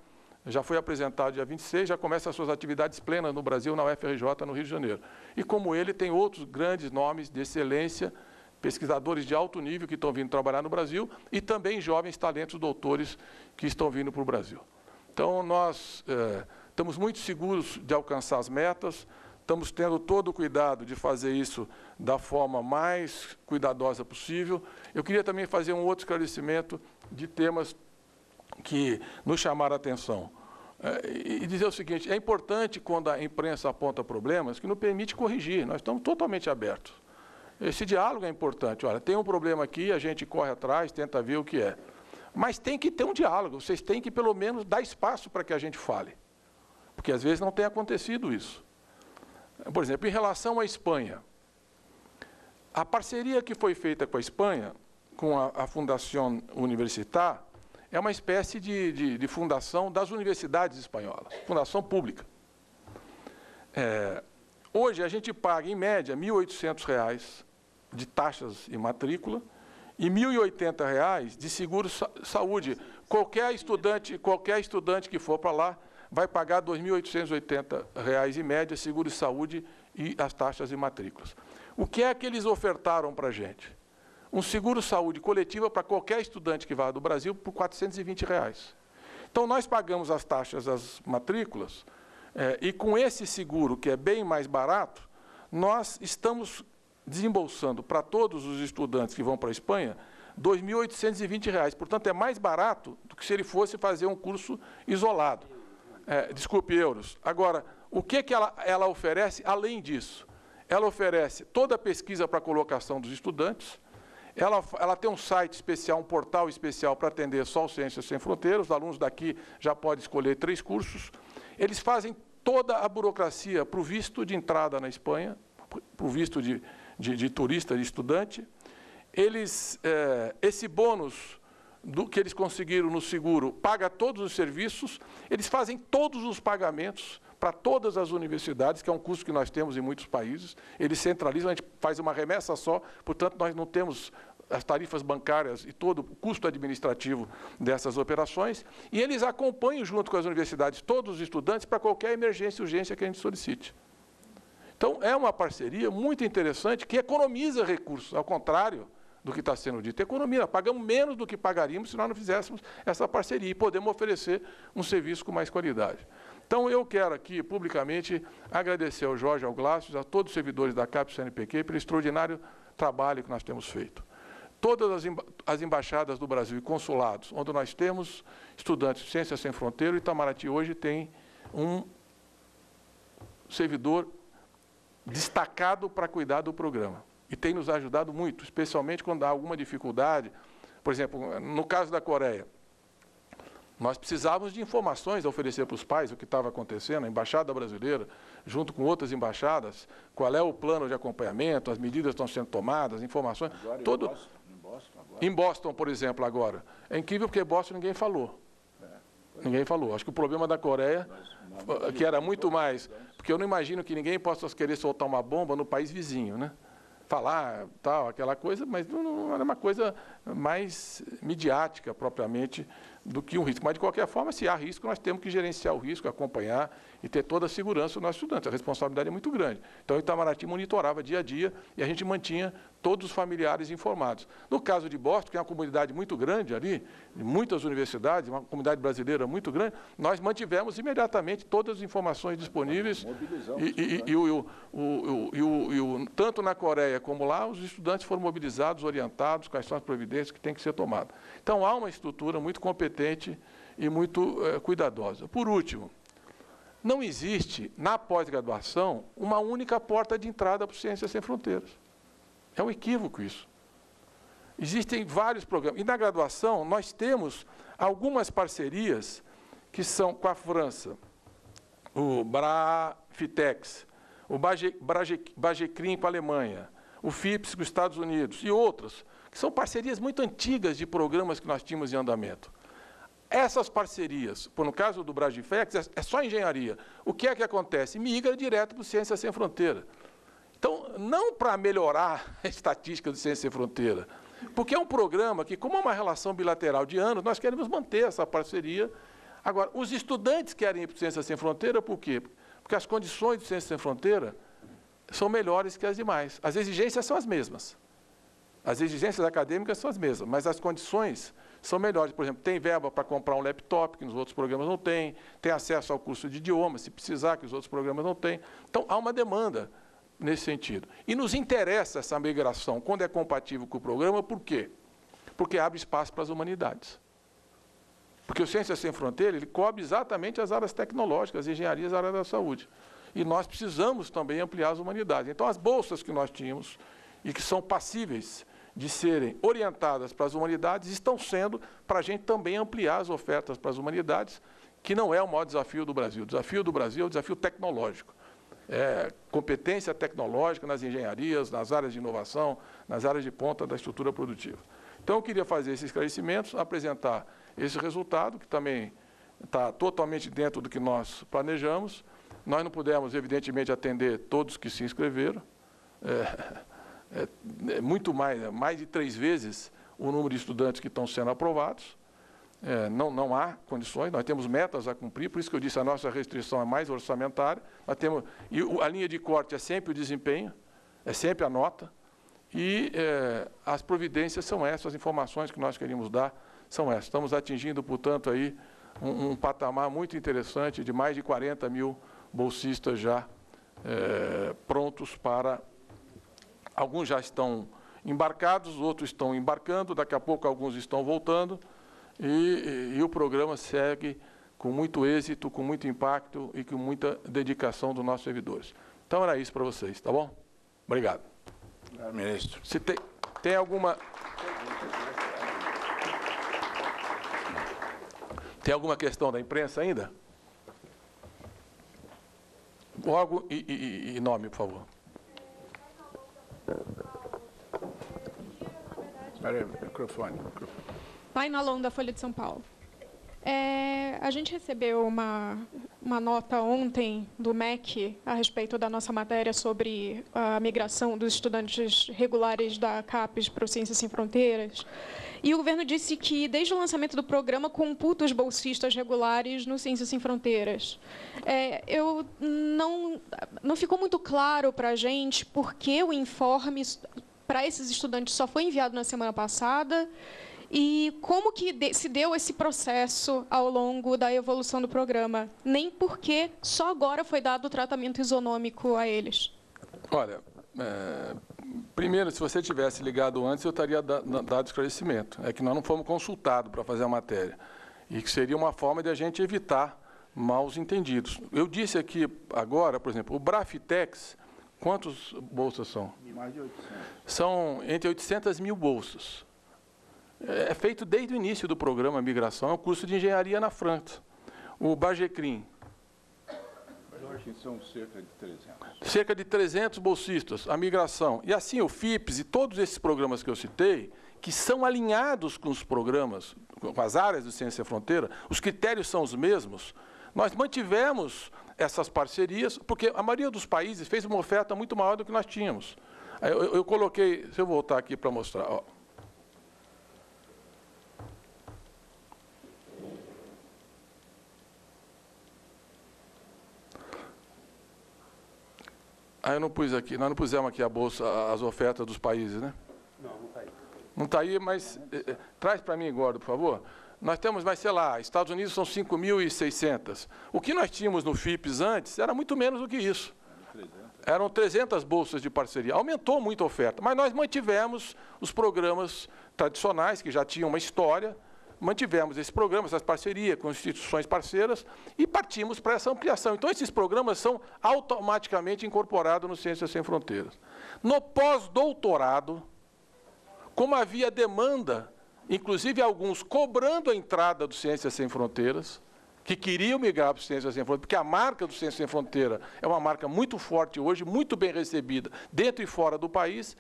já foi apresentado dia 26, já começa as suas atividades plenas no Brasil, na UFRJ, no Rio de Janeiro. E como ele, tem outros grandes nomes de excelência, pesquisadores de alto nível que estão vindo trabalhar no Brasil e também jovens talentos doutores que estão vindo para o Brasil. Então, nós é, estamos muito seguros de alcançar as metas, Estamos tendo todo o cuidado de fazer isso da forma mais cuidadosa possível. Eu queria também fazer um outro esclarecimento de temas que nos chamaram a atenção. É, e dizer o seguinte: é importante quando a imprensa aponta problemas que não permite corrigir, nós estamos totalmente abertos. Esse diálogo é importante. Olha, tem um problema aqui, a gente corre atrás, tenta ver o que é. Mas tem que ter um diálogo, vocês têm que pelo menos dar espaço para que a gente fale. Porque às vezes não tem acontecido isso. Por exemplo, em relação à Espanha, a parceria que foi feita com a Espanha, com a, a Fundação Universitar, é uma espécie de, de, de, fundação das universidades espanholas, fundação pública. É, hoje a gente paga, em média, R$ 1.800 de taxas e matrícula e R$ 1.080 de seguro saúde. Qualquer estudante, qualquer estudante que for para lá vai pagar R$ 2.880 em média, seguro de saúde e as taxas e matrículas. O que é que eles ofertaram para a gente? Um seguro saúde coletiva para qualquer estudante que vá do Brasil por 420 reais. Então, nós pagamos as taxas, as matrículas, é, e com esse seguro, que é bem mais barato, nós estamos desembolsando para todos os estudantes que vão para a Espanha R$ 2.820. Portanto, é mais barato do que se ele fosse fazer um curso isolado. É, desculpe, euros. Agora, o que, que ela, ela oferece além disso? Ela oferece toda a pesquisa para a colocação dos estudantes, ela, ela, tem um site especial, um portal especial para atender só o Ciências Sem Fronteiras. Os alunos daqui já podem escolher três cursos. Eles fazem toda a burocracia para o visto de entrada na Espanha, para o visto de, de, de, turista, de estudante. Eles, é, esse bônus do que eles conseguiram no seguro paga todos os serviços, eles fazem todos os pagamentos para todas as universidades, que é um custo que nós temos em muitos países. Eles centralizam, a gente faz uma remessa só, portanto, nós não temos as tarifas bancárias e todo o custo administrativo dessas operações, e eles acompanham junto com as universidades todos os estudantes para qualquer emergência urgência que a gente solicite. Então, é uma parceria muito interessante que economiza recursos, ao contrário do que está sendo dito. Economia, pagamos menos do que pagaríamos se nós não fizéssemos essa parceria e podemos oferecer um serviço com mais qualidade. Então, eu quero aqui, publicamente, agradecer ao Jorge, ao Glácio, a todos os servidores da CAP CNPq pelo extraordinário trabalho que nós temos feito. Todas as, emba as embaixadas do Brasil e consulados, onde nós temos estudantes de Ciências Sem Fronteira, o Itamaraty hoje tem um servidor destacado para cuidar do programa e tem nos ajudado muito, especialmente quando há alguma dificuldade. Por exemplo, no caso da Coreia, nós precisávamos de informações a oferecer para os pais o que estava acontecendo, a embaixada brasileira, junto com outras embaixadas, qual é o plano de acompanhamento, as medidas estão sendo tomadas, informações. Agora, todo... em, Boston, em, Boston, agora. em Boston, por exemplo, agora. É incrível porque Boston ninguém falou. É. Ninguém falou. Acho que o problema da Coreia, que era muito mais. Porque eu não imagino que ninguém possa querer soltar uma bomba no país vizinho, né? Falar tal, aquela coisa, mas não, não era uma coisa mais midiática propriamente do que um risco. Mas, de qualquer forma, se há risco, nós temos que gerenciar o risco, acompanhar e ter toda a segurança dos nossos estudantes. A responsabilidade é muito grande. Então, o Itamaraty monitorava dia a dia e a gente mantinha todos os familiares informados. No caso de Boston, que é uma comunidade muito grande ali, de muitas universidades, uma comunidade brasileira muito grande, nós mantivemos imediatamente todas as informações disponíveis. E, e, o, o, tanto na Coreia como lá, os estudantes foram mobilizados, orientados, quais são as providências que têm que ser tomadas. Então, há uma estrutura muito competente e muito eh, cuidadosa. Por último, não existe, na pós-graduação, uma única porta de entrada para Ciências Sem Fronteiras. É um equívoco isso. Existem vários programas. E na graduação, nós temos algumas parcerias que são com a França, o Brafitex, o Bagecrim com a Alemanha, o FIPS com os Estados Unidos e outros, que são parcerias muito antigas de programas que nós tínhamos em andamento. Essas parcerias, por no caso do Bragifex, é, é só engenharia. O que é que acontece? Migra direto para o Ciência Sem Fronteira. Então, não para melhorar a estatística do Ciência Sem Fronteira, porque é um programa que, como é uma relação bilateral de anos, nós queremos manter essa parceria. Agora, os estudantes querem ir para o Ciência Sem Fronteira por quê? Porque as condições do Ciência Sem Fronteira são melhores que as demais. As exigências são as mesmas. As exigências acadêmicas são as mesmas, mas as condições são melhores. Por exemplo, tem verba para comprar um laptop, que nos outros programas não tem, tem acesso ao curso de idioma, se precisar, que os outros programas não têm. Então, há uma demanda nesse sentido. E nos interessa essa migração, quando é compatível com o programa, por quê? Porque abre espaço para as humanidades. Porque o Ciência Sem Fronteira, ele cobre exatamente as áreas tecnológicas, as engenharias, a área da saúde. E nós precisamos também ampliar as humanidades. Então, as bolsas que nós tínhamos, e que são passíveis de serem orientadas para as humanidades estão sendo para a gente também ampliar as ofertas para as humanidades, que não é o maior desafio do Brasil. O desafio do Brasil é o desafio tecnológico. É, competência tecnológica nas engenharias, nas áreas de inovação, nas áreas de ponta da estrutura produtiva. Então, eu queria fazer esses esclarecimentos, apresentar esse resultado, que também está totalmente dentro do que nós planejamos. Nós não pudemos, evidentemente, atender todos que se inscreveram. É, é, é muito mais, é mais de três vezes o número de estudantes que estão sendo aprovados. É, não, não há condições, nós temos metas a cumprir, por isso que eu disse a nossa restrição é mais orçamentária. Nós temos, e a linha de corte é sempre o desempenho, é sempre a nota, e é, as providências são essas, as informações que nós queríamos dar são essas. Estamos atingindo, portanto, aí um, um patamar muito interessante de mais de 40 mil bolsistas já é, prontos para Alguns já estão embarcados, outros estão embarcando, daqui a pouco alguns estão voltando, e, e, o programa segue com muito êxito, com muito impacto e com muita dedicação dos nossos servidores. Então era isso para vocês, tá bom? Obrigado. Obrigado, ministro. Se tem, tem alguma. Tem alguma questão da imprensa ainda? Logo e, e, e nome, por favor. Peraí, microfone, microfone. Pai Nalon, da Folha de São Paulo. É, a gente recebeu uma, uma nota ontem do MEC a respeito da nossa matéria sobre a migração dos estudantes regulares da CAPES para o Ciências Sem Fronteiras. E o governo disse que, desde o lançamento do programa, computa os bolsistas regulares no Ciências Sem Fronteiras. É, eu não, não ficou muito claro para a gente por que o informe para esses estudantes só foi enviado na semana passada e como que se deu esse processo ao longo da evolução do programa? Nem porque só agora foi dado o tratamento isonômico a eles. Olha, é, primeiro, se você tivesse ligado antes, eu estaria dado esclarecimento. É que nós não fomos consultados para fazer a matéria. E que seria uma forma de a gente evitar maus entendidos. Eu disse aqui agora, por exemplo, o Brafitex, quantos bolsas são? Mais de 800. São entre 800 mil bolsas. É, é feito desde o início do programa Migração, é um curso de engenharia na França. O Bagecrim. São cerca de 300. Cerca de 300 bolsistas, a migração. E assim o FIPS e todos esses programas que eu citei, que são alinhados com os programas, com as áreas de ciência fronteira, os critérios são os mesmos, nós mantivemos essas parcerias, porque a maioria dos países fez uma oferta muito maior do que nós tínhamos. Eu, eu, coloquei, se eu voltar aqui para mostrar, ó. Ah, eu não pus aqui, nós não pusemos aqui a bolsa, as ofertas dos países, né? Não, não está aí. Não está aí, mas eh, eh, traz para mim, Gordo, por favor. Nós temos, mas sei lá, Estados Unidos são 5.600. O que nós tínhamos no FIPS antes era muito menos do que isso. Eram 300 bolsas de parceria. Aumentou muito a oferta, mas nós mantivemos os programas tradicionais, que já tinham uma história, mantivemos esse programa, essa parceria com instituições parceiras e partimos para essa ampliação. Então, esses programas são automaticamente incorporados no Ciências Sem Fronteiras. No pós-doutorado, como havia demanda, inclusive alguns cobrando a entrada do Ciências Sem Fronteiras, que queriam migrar para o Ciência Sem Fronteira, porque a marca do Ciência Sem Fronteira é uma marca muito forte hoje, muito bem recebida dentro e fora do país,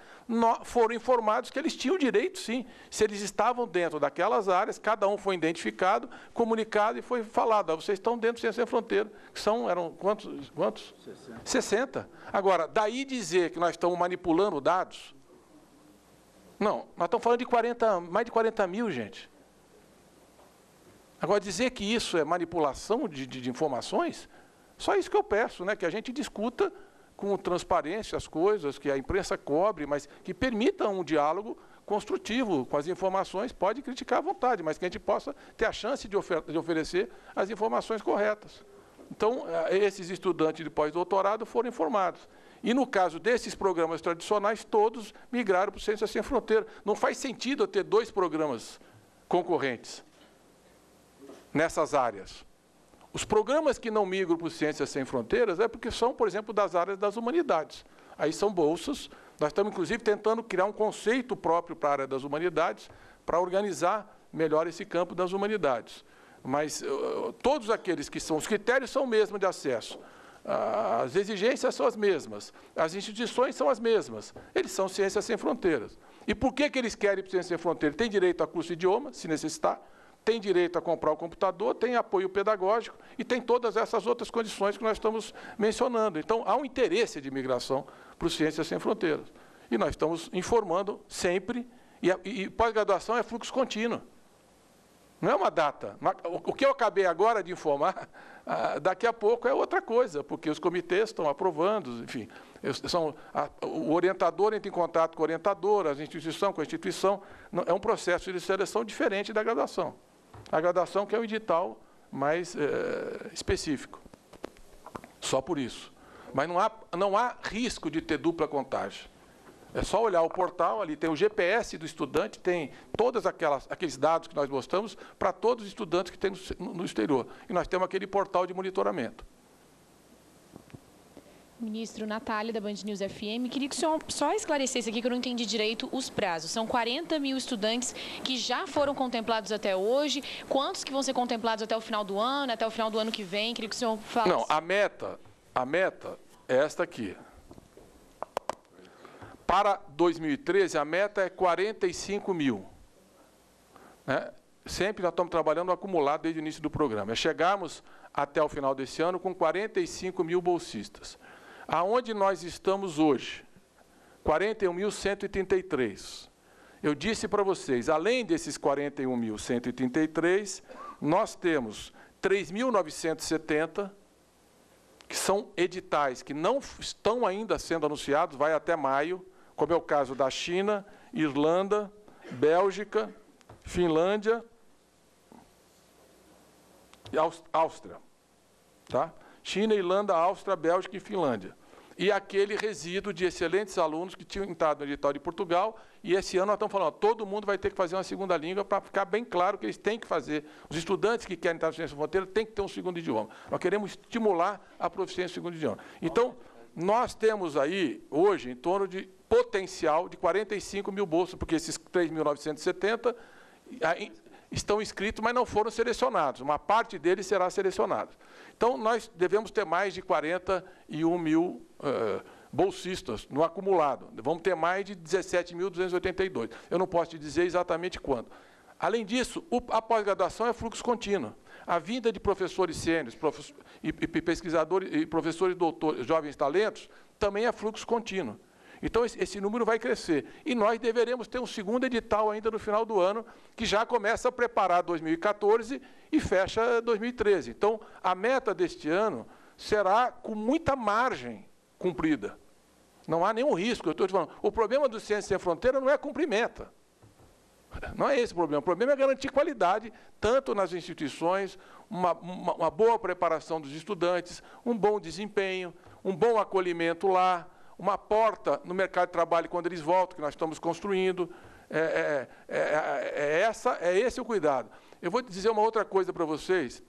foram informados que eles tinham direito, sim. Se eles estavam dentro daquelas áreas, cada um foi identificado, comunicado e foi falado, ah, vocês estão dentro do Ciência Sem Fronteira, que são, eram quantos? quantos? 60. 60. Agora, daí dizer que nós estamos manipulando dados, não, nós estamos falando de 40, mais de 40 mil, gente. Agora, dizer que isso é manipulação de, de, de, informações, só isso que eu peço, né? que a gente discuta com transparência as coisas, que a imprensa cobre, mas que permita um diálogo construtivo com as informações, pode criticar à vontade, mas que a gente possa ter a chance de, de oferecer as informações corretas. Então, eh, esses estudantes de pós-doutorado foram informados. E no caso desses programas tradicionais, todos migraram para o Ciência Sem Fronteira. Não faz sentido eu ter dois programas concorrentes nessas áreas. Os programas que não migram para o Ciências Sem Fronteiras é porque são, por exemplo, das áreas das humanidades. Aí são bolsas. Nós estamos, inclusive, tentando criar um conceito próprio para a área das humanidades, para organizar melhor esse campo das humanidades. Mas uh, todos aqueles que são, os critérios são os mesmos de acesso. As exigências são as mesmas, as instituições são as mesmas. Eles são ciências sem fronteiras. E por que, que eles querem ciência sem fronteiras? Tem direito a curso de idioma, se necessitar tem direito a comprar o computador, tem apoio pedagógico e tem todas essas outras condições que nós estamos mencionando. Então, há um interesse de imigração para o Ciências Sem Fronteiras. E nós estamos informando sempre, e, e pós-graduação é fluxo contínuo. Não é uma data. O que eu acabei agora de informar, ah, daqui a pouco é outra coisa, porque os comitês estão aprovando, enfim. São, a, o orientador entra em contato com o orientador, a instituição com a instituição. É um processo de seleção diferente da graduação. A graduação que é o edital mais é, específico. Só por isso. Mas não há, não há risco de ter dupla contagem. É só olhar o portal, ali tem o GPS do estudante, tem todos aqueles dados que nós mostramos para todos os estudantes que tem no, no exterior. E nós temos aquele portal de monitoramento. Ministro Natália, da Band News FM, queria que o senhor só esclarecesse aqui que eu não entendi direito os prazos. São 40 mil estudantes que já foram contemplados até hoje. Quantos que vão ser contemplados até o final do ano, até o final do ano que vem? Queria que o senhor falasse. Não, a meta, a meta é esta aqui. Para 2013, a meta é 45 mil. Né? Sempre nós estamos trabalhando acumulado desde o início do programa. É chegarmos até o final desse ano com 45 mil bolsistas. Aonde nós estamos hoje? 41.133. Eu disse para vocês, além desses 41.133, nós temos 3.970 que são editais que não estão ainda sendo anunciados, vai até maio, como é o caso da China, Irlanda, Bélgica, Finlândia e Áustria. Tá? China, Irlanda, Áustria, Bélgica e Finlândia e aquele resíduo de excelentes alunos que tinham entrado no edital de Portugal, e esse ano nós estamos falando, ó, todo mundo vai ter que fazer uma segunda língua para ficar bem claro que eles têm que fazer. Os estudantes que querem entrar no Ciência Fronteira têm que ter um segundo idioma. Nós queremos estimular a proficiência do segundo idioma. Então, nós temos aí, hoje, em torno de potencial de 45 mil bolsas, porque esses 3.970 estão inscritos, mas não foram selecionados. Uma parte deles será selecionada. Então, nós devemos ter mais de 41 mil uh, bolsistas no acumulado. Vamos ter mais de 17.282. Eu não posso te dizer exatamente quando. Além disso, a pós-graduação é fluxo contínuo. A vinda de professores sêniores professor, e, e pesquisadores e professores doutores, jovens talentos, também é fluxo contínuo. Então, esse, número vai crescer. E nós deveremos ter um segundo edital ainda no final do ano, que já começa a preparar 2014 e fecha 2013. Então, a meta deste ano será com muita margem cumprida. Não há nenhum risco. Eu estou te falando. O problema do Ciência Sem Fronteira não é cumprimento. Não é esse o problema. O problema é garantir qualidade, tanto nas instituições, uma, uma, uma boa preparação dos estudantes, um bom desempenho, um bom acolhimento lá, uma porta no mercado de trabalho quando eles voltam, que nós estamos construindo. É, é, é, é essa, é esse o cuidado. Eu vou dizer uma outra coisa para vocês,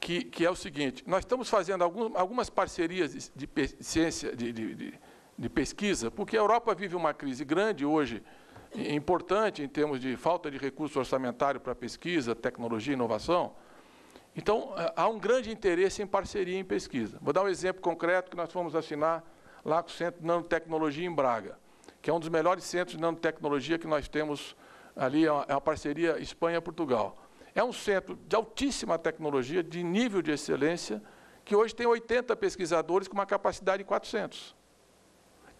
que, que, é o seguinte: nós estamos fazendo algum, algumas parcerias de, ciência, de, de, de, pesquisa, porque a Europa vive uma crise grande hoje, importante em termos de falta de recurso orçamentário para pesquisa, tecnologia e inovação. Então, há um grande interesse em parceria em pesquisa. Vou dar um exemplo concreto que nós fomos assinar lá com o Centro de Nanotecnologia em Braga, que é um dos melhores centros de nanotecnologia que nós temos ali, é uma é parceria Espanha-Portugal. É um centro de altíssima tecnologia, de nível de excelência, que hoje tem 80 pesquisadores com uma capacidade de 400.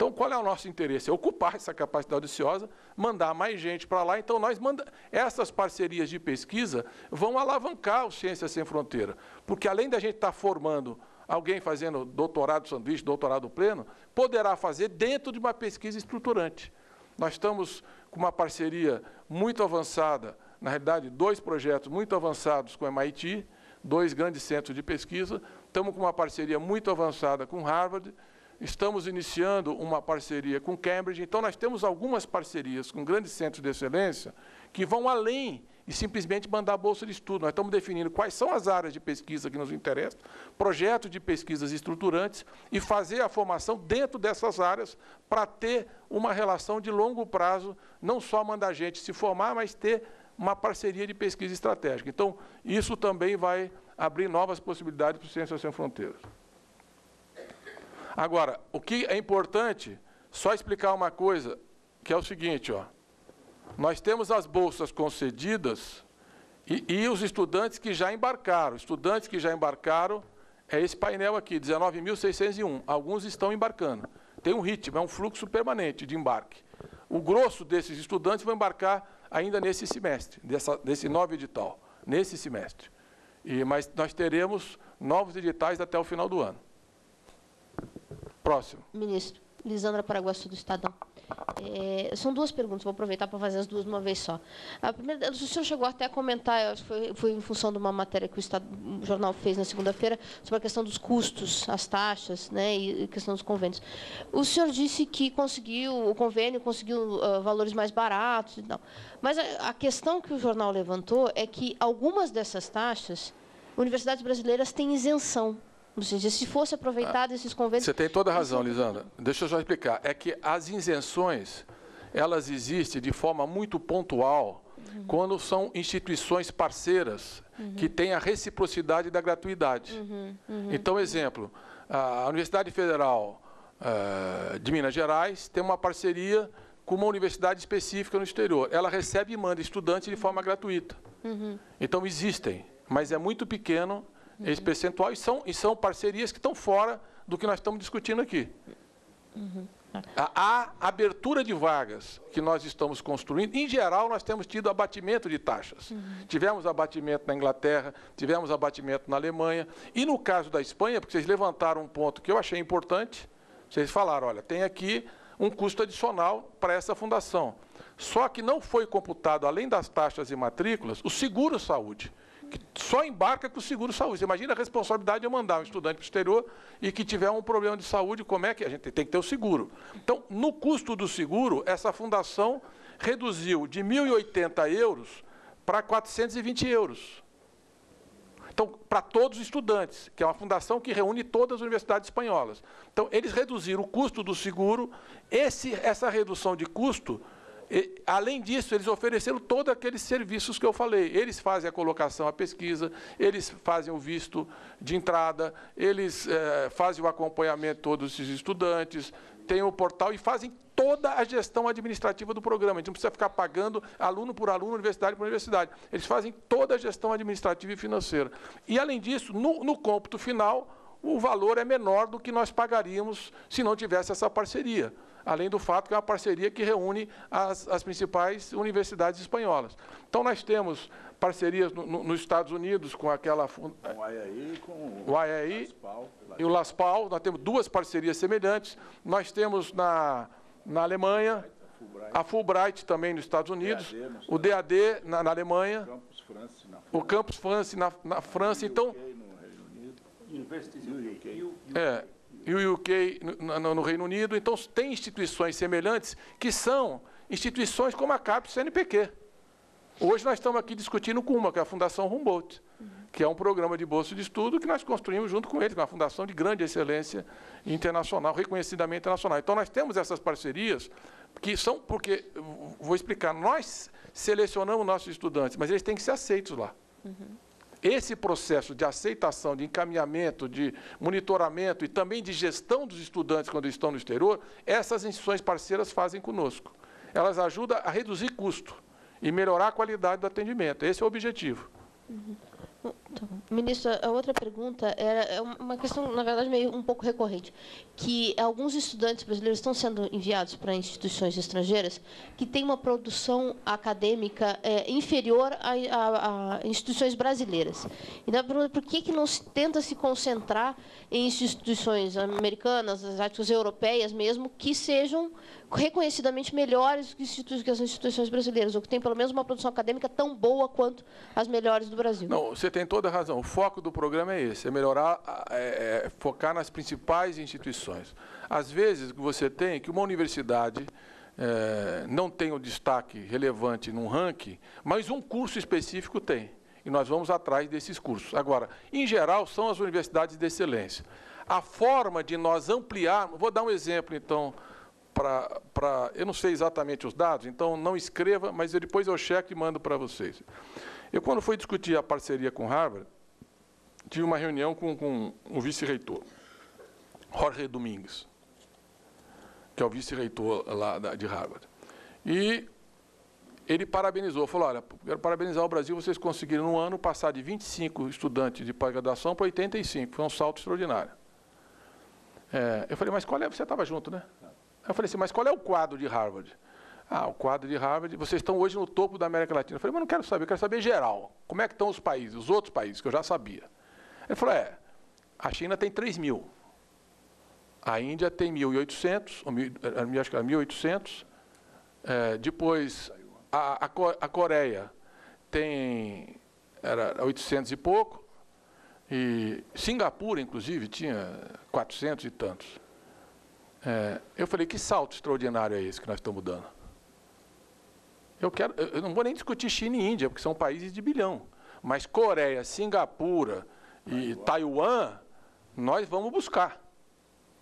Então, qual é o nosso interesse? É ocupar essa capacidade ociosa, mandar mais gente para lá. Então, nós manda... essas parcerias de pesquisa vão alavancar o Ciência Sem Fronteira. Porque, além da gente estar tá formando alguém fazendo doutorado sanduíche, doutorado pleno, poderá fazer dentro de uma pesquisa estruturante. Nós estamos com uma parceria muito avançada na realidade, dois projetos muito avançados com o MIT, dois grandes centros de pesquisa. Estamos com uma parceria muito avançada com Harvard. Estamos iniciando uma parceria com Cambridge. Então, nós temos algumas parcerias com grandes centros de excelência que vão além e simplesmente mandar a bolsa de estudo. Nós estamos definindo quais são as áreas de pesquisa que nos interessam, projetos de pesquisas estruturantes e fazer a formação dentro dessas áreas para ter uma relação de longo prazo, não só mandar gente se formar, mas ter uma parceria de pesquisa estratégica. Então, isso também vai abrir novas possibilidades para o Ciência Sem Fronteiras. Agora, o que é importante, só explicar uma coisa, que é o seguinte, ó. Nós temos as bolsas concedidas e, e os estudantes que já embarcaram. Estudantes que já embarcaram, é esse painel aqui, 19.601. Alguns estão embarcando. Tem um ritmo, é um fluxo permanente de embarque. O grosso desses estudantes vão embarcar ainda nesse semestre, dessa, desse novo edital, nesse semestre. E, mas nós teremos novos editais até o final do ano. Próximo. Ministro, Lisandra Paraguaçu do Estadão. É, são duas perguntas, vou aproveitar para fazer as duas de uma vez só. A primeira, o senhor chegou até a comentar, foi, foi em função de uma matéria que o, Estado, o jornal fez na segunda-feira, sobre a questão dos custos, as taxas né, e a questão dos convênios. O senhor disse que conseguiu, o convênio conseguiu uh, valores mais baratos e tal. Mas a, a questão que o jornal levantou é que algumas dessas taxas, universidades brasileiras têm isenção ou seja, se fosse aproveitado ah, esses convênios... Você tem toda a razão, Lisandra. Deixa eu só explicar. É que as isenções, elas existem de forma muito pontual uhum. quando são instituições parceiras uhum. que têm a reciprocidade da gratuidade. Uhum. uhum. Então, exemplo, a Universidade Federal uh, de Minas Gerais tem uma parceria com uma universidade específica no exterior. Ela recebe e manda estudantes de forma gratuita. Uhum. Então, existem, mas é muito pequeno esse percentual, e são, e são parcerias que estão fora do que nós estamos discutindo aqui. Uhum. A, a, abertura de vagas que nós estamos construindo, em geral, nós temos tido abatimento de taxas. Uhum. Tivemos abatimento na Inglaterra, tivemos abatimento na Alemanha. E no caso da Espanha, porque vocês levantaram um ponto que eu achei importante, vocês falaram, olha, tem aqui um custo adicional para essa fundação. Só que não foi computado, além das taxas e matrículas, o seguro-saúde que só embarca com o seguro saúde. Você imagina a responsabilidade de eu mandar um estudante para o exterior e que tiver um problema de saúde, como é que a gente tem que ter o seguro? Então, no custo do seguro, essa fundação reduziu de 1.080 euros para 420 euros. Então, para todos os estudantes, que é uma fundação que reúne todas as universidades espanholas. Então, eles reduziram o custo do seguro. Esse, essa redução de custo Além disso, eles ofereceram todos aqueles serviços que eu falei. Eles fazem a colocação à pesquisa, eles fazem o visto de entrada, eles é, fazem o acompanhamento de todos esses estudantes, têm o portal e fazem toda a gestão administrativa do programa. A gente não precisa ficar pagando aluno por aluno, universidade por universidade. Eles fazem toda a gestão administrativa e financeira. E, além disso, no, no cômputo final, o valor é menor do que nós pagaríamos se não tivesse essa parceria além do fato que é uma parceria que reúne as, as principais universidades espanholas. Então, nós temos parcerias no, no, nos Estados Unidos com aquela... Com o IAI com o IAI e o LASPAL. Nós temos duas parcerias semelhantes. Nós temos na, na Alemanha a Fulbright também nos Estados Unidos, o DAD na, na Alemanha, o Campus France na, na França. Então, é, e o UK no, no, Reino Unido. Então, tem instituições semelhantes que são instituições como a CAPES CNPq. Hoje nós estamos aqui discutindo com uma, que é a Fundação Humboldt, que é um programa de bolsa de estudo que nós construímos junto com eles, é uma fundação de grande excelência internacional, reconhecidamente internacional. Então, nós temos essas parcerias que são, porque, vou explicar, nós selecionamos nossos estudantes, mas eles têm que ser aceitos lá. Uhum. Esse processo de aceitação, de encaminhamento, de monitoramento e também de gestão dos estudantes quando estão no exterior, essas instituições parceiras fazem conosco. Elas ajudam a reduzir custo e melhorar a qualidade do atendimento. Esse é o objetivo. Uhum. Ministro, a outra pergunta era é uma questão, na verdade, meio um pouco recorrente, que alguns estudantes brasileiros estão sendo enviados para instituições estrangeiras que têm uma produção acadêmica é, inferior a, a, a, instituições brasileiras. E na pergunta, por que, que não se tenta se concentrar em instituições americanas, asiáticas, europeias mesmo, que sejam reconhecidamente melhores que, que as instituições brasileiras, ou que têm pelo menos uma produção acadêmica tão boa quanto as melhores do Brasil? Não, você tem toda a razão. O foco do programa é esse, é melhorar, é, é focar nas principais instituições. Às vezes, você tem é que uma universidade é, não tem o destaque relevante num ranking, mas um curso específico tem. E nós vamos atrás desses cursos. Agora, em geral, são as universidades de excelência. A forma de nós ampliar, vou dar um exemplo, então, para. Eu não sei exatamente os dados, então não escreva, mas eu, depois eu checo e mando para vocês. Eu, quando fui discutir a parceria com Harvard, tive uma reunião com, com o vice-reitor, Jorge Domingues, que é o vice-reitor lá de Harvard. E ele parabenizou, falou, olha, quero parabenizar o Brasil, vocês conseguiram no ano passar de 25 estudantes de pós-graduação para 85, foi um salto extraordinário. É, eu falei, mas qual é, você estava junto, né? Eu falei assim, mas qual é o quadro de Harvard? Ah, o quadro de Harvard, vocês estão hoje no topo da América Latina. Eu falei, mas não quero saber, eu quero saber geral. Como é que estão os países, os outros países, que eu já sabia. Ele falou, é, a China tem 3 mil. A Índia tem 1.800, acho que era 1.800. É, depois, a, a, a Coreia tem era 800 e pouco. E Singapura, inclusive, tinha 400 e tantos. É, eu falei, que salto extraordinário é esse que nós estamos dando? Eu, quero, eu não vou nem discutir China e Índia, porque são países de bilhão. Mas Coreia, Singapura e Taiwan, nós vamos buscar.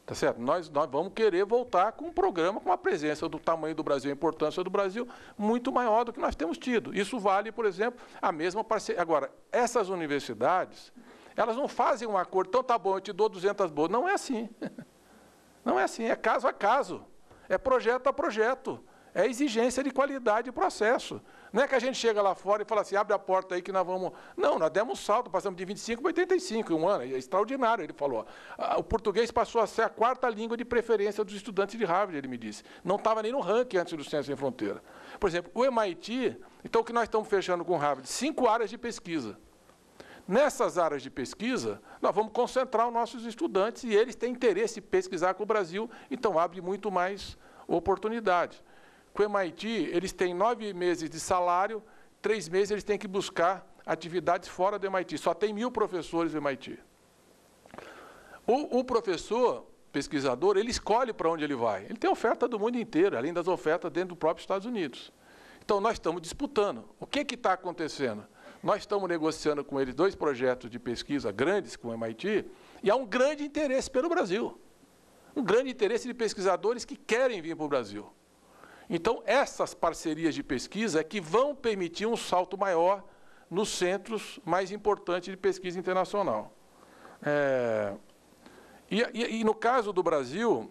Tá certo? Nós, nós vamos querer voltar com um programa com uma presença do tamanho do Brasil, a importância do Brasil, muito maior do que nós temos tido. Isso vale, por exemplo, a mesma parceria. Agora, essas universidades, elas não fazem um acordo, então tá bom, eu te dou 200 bolsas. Não é assim. Não é assim, é caso a caso. É projeto a projeto. É exigência de qualidade de processo. Não é que a gente chega lá fora e fala assim, abre a porta aí que nós vamos... Não, nós demos um salto, passamos de 25 para 85 em um ano. É extraordinário, ele falou. O português passou a ser a quarta língua de preferência dos estudantes de Harvard, ele me disse. Não estava nem no ranking antes do Ciência Sem Fronteira. Por exemplo, o MIT, então o que nós estamos fechando com Harvard? Cinco áreas de pesquisa. Nessas áreas de pesquisa, nós vamos concentrar os nossos estudantes e eles têm interesse em pesquisar com o Brasil, então abre muito mais oportunidade. Com o MIT, eles têm nove meses de salário, três meses eles têm que buscar atividades fora do MIT. Só tem mil professores no MIT. O, o professor, pesquisador, ele escolhe para onde ele vai. Ele tem oferta do mundo inteiro, além das ofertas dentro do próprio Estados Unidos. Então, nós estamos disputando. O que está acontecendo? Nós estamos negociando com eles dois projetos de pesquisa grandes com o MIT, e há um grande interesse pelo Brasil. Um grande interesse de pesquisadores que querem vir para o Brasil. Então, essas parcerias de pesquisa é que vão permitir um salto maior nos centros mais importantes de pesquisa internacional. É, e, e, e, no caso do Brasil,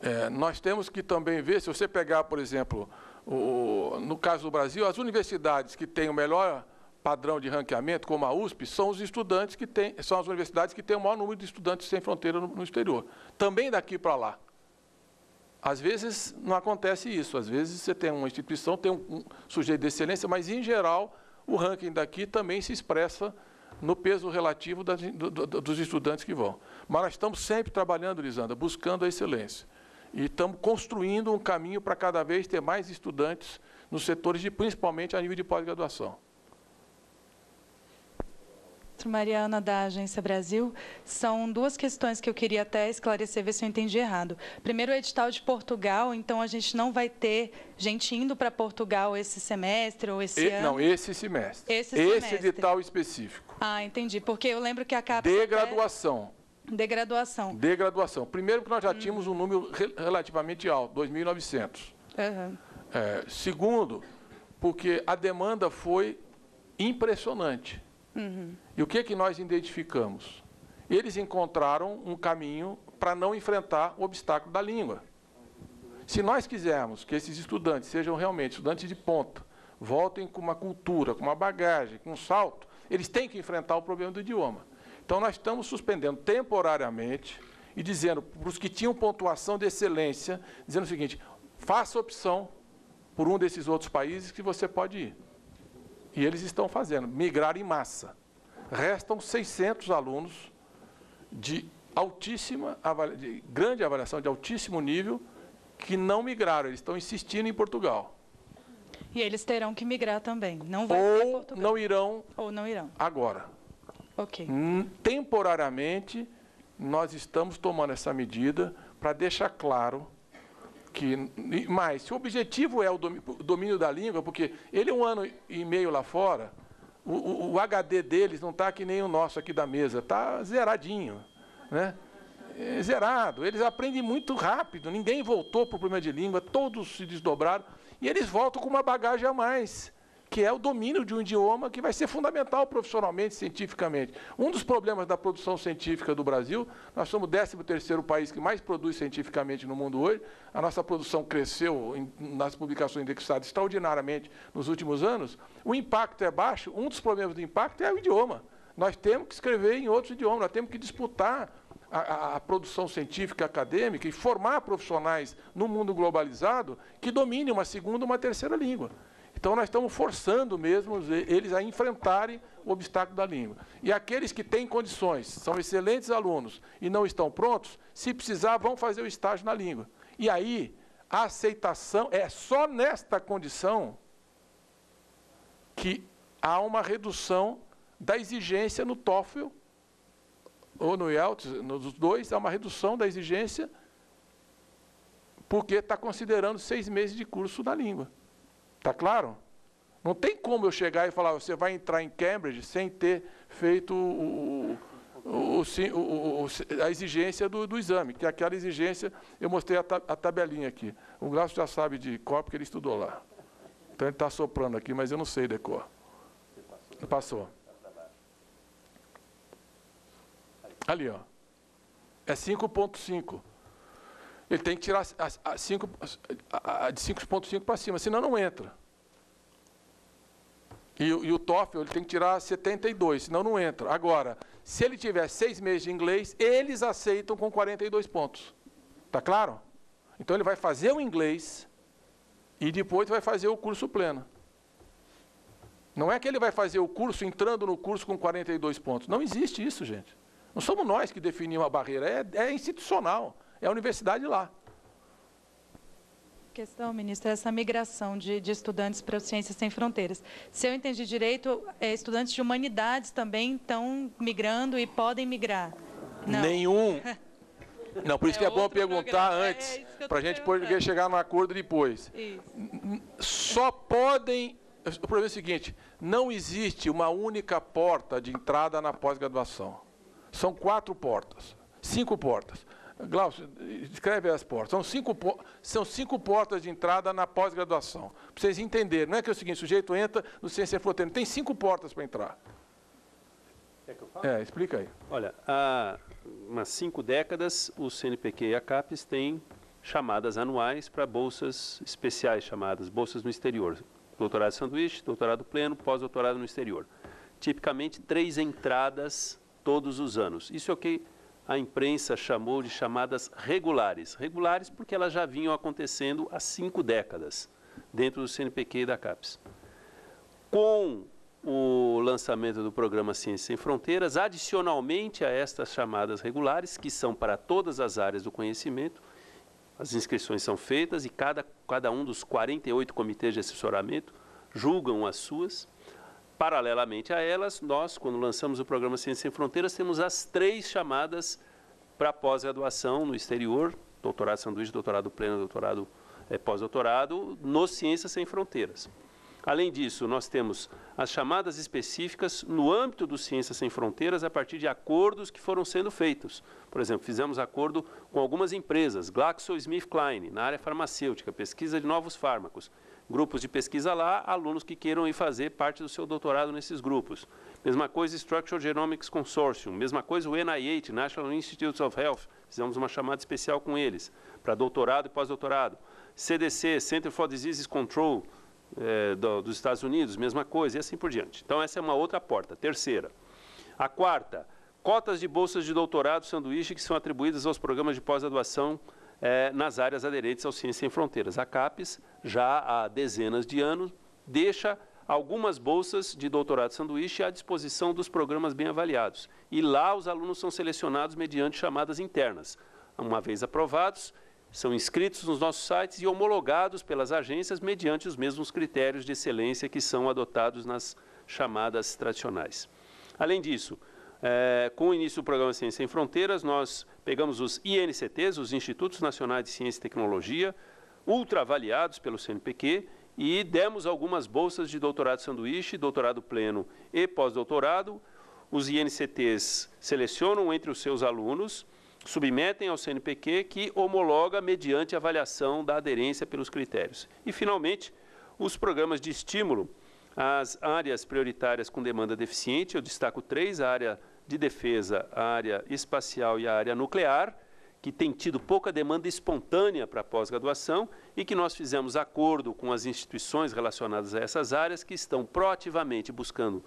é, nós temos que também ver, se você pegar, por exemplo, o, no caso do Brasil, as universidades que têm o melhor padrão de ranqueamento, como a USP, são os estudantes que têm, são as universidades que têm o maior número de estudantes sem fronteira no, no exterior. Também daqui para lá. Às vezes não acontece isso, às vezes você tem uma instituição, tem um, um sujeito de excelência, mas em geral o ranking daqui também se expressa no peso relativo das, do, do, dos estudantes que vão. Mas nós estamos sempre trabalhando, Lisandra, buscando a excelência. E estamos construindo um caminho para cada vez ter mais estudantes nos setores, de, principalmente a nível de pós-graduação. Mariana, da Agência Brasil. São duas questões que eu queria até esclarecer, ver se eu entendi errado. Primeiro, o edital de Portugal, então a gente não vai ter gente indo para Portugal esse semestre ou esse e, ano? Não, esse semestre. Esse, esse semestre. edital específico. Ah, entendi. Porque eu lembro que a CAPES... De graduação. De graduação. De graduação. Primeiro que nós já tínhamos um número relativamente alto, 2.900. Uhum. É, segundo, porque a demanda foi impressionante. Uhum. E o que, que nós identificamos? Eles encontraram um caminho para não enfrentar o obstáculo da língua. Se nós quisermos que esses estudantes sejam realmente estudantes de ponta, voltem com uma cultura, com uma bagagem, com um salto, eles têm que enfrentar o problema do idioma. Então, nós estamos suspendendo temporariamente e dizendo para os que tinham pontuação de excelência, dizendo o seguinte, faça opção por um desses outros países que você pode ir. E eles estão fazendo, migrar em massa. Restam 600 alunos de altíssima, de grande avaliação, de altíssimo nível, que não migraram, eles estão insistindo em Portugal. E eles terão que migrar também, não vai Ou não irão. Ou não irão. Agora. Ok. Temporariamente, nós estamos tomando essa medida para deixar claro que mais, se o objetivo é o domínio da língua, porque ele é um ano e meio lá fora, o, o, o HD deles não está que nem o nosso aqui da mesa, está zeradinho, né? É zerado. Eles aprendem muito rápido, ninguém voltou para o problema de língua, todos se desdobraram e eles voltam com uma bagagem a mais que é o domínio de um idioma que vai ser fundamental profissionalmente, cientificamente. Um dos problemas da produção científica do Brasil, nós somos o 13º país que mais produz cientificamente no mundo hoje, a nossa produção cresceu em, nas publicações indexadas extraordinariamente nos últimos anos, o impacto é baixo, um dos problemas do impacto é o idioma. Nós temos que escrever em outros idiomas, nós temos que disputar a, a, a, produção científica acadêmica e formar profissionais no mundo globalizado que dominem uma segunda ou uma terceira língua. Então, nós estamos forçando mesmo eles a enfrentarem o obstáculo da língua. E aqueles que têm condições, são excelentes alunos e não estão prontos, se precisar, vão fazer o estágio na língua. E aí, a aceitação é só nesta condição que há uma redução da exigência no TOEFL ou no IELTS, nos dois, há uma redução da exigência porque está considerando seis meses de curso da língua. Está claro? Não tem como eu chegar e falar, você vai entrar em Cambridge sem ter feito o, o, o, a exigência do, do, exame, que é aquela exigência, eu mostrei a, a tabelinha aqui. O Glaucio já sabe de cor, porque ele estudou lá. Então ele está soprando aqui, mas eu não sei decor. Passou. Ali, ó. É 5.5 ele tem que tirar a, a, cinco, a, de 5.5 para cima, senão não entra. E, e, o TOEFL ele tem que tirar 72, senão não entra. Agora, se ele tiver seis meses de inglês, eles aceitam com 42 pontos. Tá claro? Então ele vai fazer o inglês e depois vai fazer o curso pleno. Não é que ele vai fazer o curso entrando no curso com 42 pontos. Não existe isso, gente. Não somos nós que definimos a barreira, é, é institucional é a universidade lá. Questão, ministro, é essa migração de, de estudantes para Ciências Sem Fronteiras. Se eu entendi direito, é, estudantes de humanidades também estão migrando e podem migrar? Não. Nenhum. Não, por isso é que é bom perguntar programa. É, antes, é para a gente poder chegar no acordo depois. Isso. Só podem. O problema é o seguinte: não existe uma única porta de entrada na pós-graduação. São quatro portas, cinco portas Glaucio, escreve as portas. São cinco, são cinco portas de entrada na pós-graduação. Para vocês entenderem. Não é que é o seguinte, o sujeito entra no Ciência Fronteira. Tem cinco portas para entrar. É que eu falo? É, explica aí. Olha, há umas cinco décadas, o CNPq e a CAPES têm chamadas anuais para bolsas especiais chamadas bolsas no exterior. Doutorado sanduíche, doutorado pleno, pós-doutorado no exterior. Tipicamente, três entradas todos os anos. Isso é o que a imprensa chamou de chamadas regulares. Regulares porque elas já vinham acontecendo há cinco décadas dentro do CNPq e da CAPES. Com o lançamento do programa Ciência Sem Fronteiras, adicionalmente a estas chamadas regulares, que são para todas as áreas do conhecimento, as inscrições são feitas e cada, cada um dos 48 comitês de assessoramento julgam as suas. Paralelamente a elas, nós, quando lançamos o programa Ciência Sem Fronteiras, temos as três chamadas para pós-graduação no exterior, doutorado sanduíche, doutorado pleno, doutorado é, pós-doutorado, no Ciências Sem Fronteiras. Além disso, nós temos as chamadas específicas no âmbito do Ciências Sem Fronteiras a partir de acordos que foram sendo feitos. Por exemplo, fizemos acordo com algumas empresas, GlaxoSmithKline, na área farmacêutica, pesquisa de novos fármacos grupos de pesquisa lá, alunos que queiram ir fazer parte do seu doutorado nesses grupos. Mesma coisa Structural Genomics Consortium, mesma coisa o NIH, National Institutes of Health, fizemos uma chamada especial com eles, para doutorado e pós-doutorado. CDC, Center for Disease Control, é, do, dos Estados Unidos, mesma coisa, e assim por diante. Então, essa é uma outra porta. Terceira. A quarta, cotas de bolsas de doutorado sanduíche que são atribuídas aos programas de pós-graduação é, nas áreas aderentes ao Ciência Sem Fronteiras. A CAPES, já há dezenas de anos, deixa algumas bolsas de doutorado sanduíche à disposição dos programas bem avaliados. E lá os alunos são selecionados mediante chamadas internas. Uma vez aprovados, são inscritos nos nossos sites e homologados pelas agências mediante os mesmos critérios de excelência que são adotados nas chamadas tradicionais. Além disso, é, com o início do programa Ciência Sem Fronteiras, nós pegamos os INCTs, os Institutos Nacionais de Ciência e Tecnologia, ultra avaliados pelo CNPq, e demos algumas bolsas de doutorado sanduíche, doutorado pleno e pós-doutorado. Os INCTs selecionam entre os seus alunos, submetem ao CNPq, que homologa mediante avaliação da aderência pelos critérios. E, finalmente, os programas de estímulo às áreas prioritárias com demanda deficiente, eu destaco três, a área de defesa, a área espacial e a área nuclear, que tem tido pouca demanda espontânea para pós-graduação e que nós fizemos acordo com as instituições relacionadas a essas áreas que estão proativamente buscando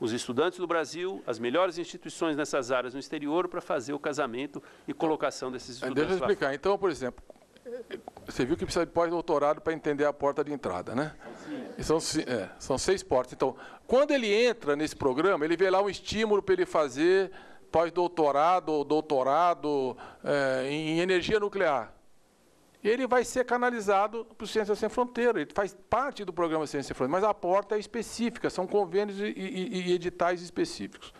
os estudantes do Brasil, as melhores instituições nessas áreas no exterior para fazer o casamento e colocação desses estudantes. Deixa eu explicar. Então, por exemplo, você viu que precisa de pós-doutorado para entender a porta de entrada, né? São, é, são seis portas. Então, quando ele entra nesse programa, ele vê lá um estímulo para ele fazer pós-doutorado ou doutorado é, em energia nuclear. Ele vai ser canalizado para o Ciência Sem Fronteira, ele faz parte do programa Ciência Sem Fronteira, mas a porta é específica, são convênios e, e, e editais específicos.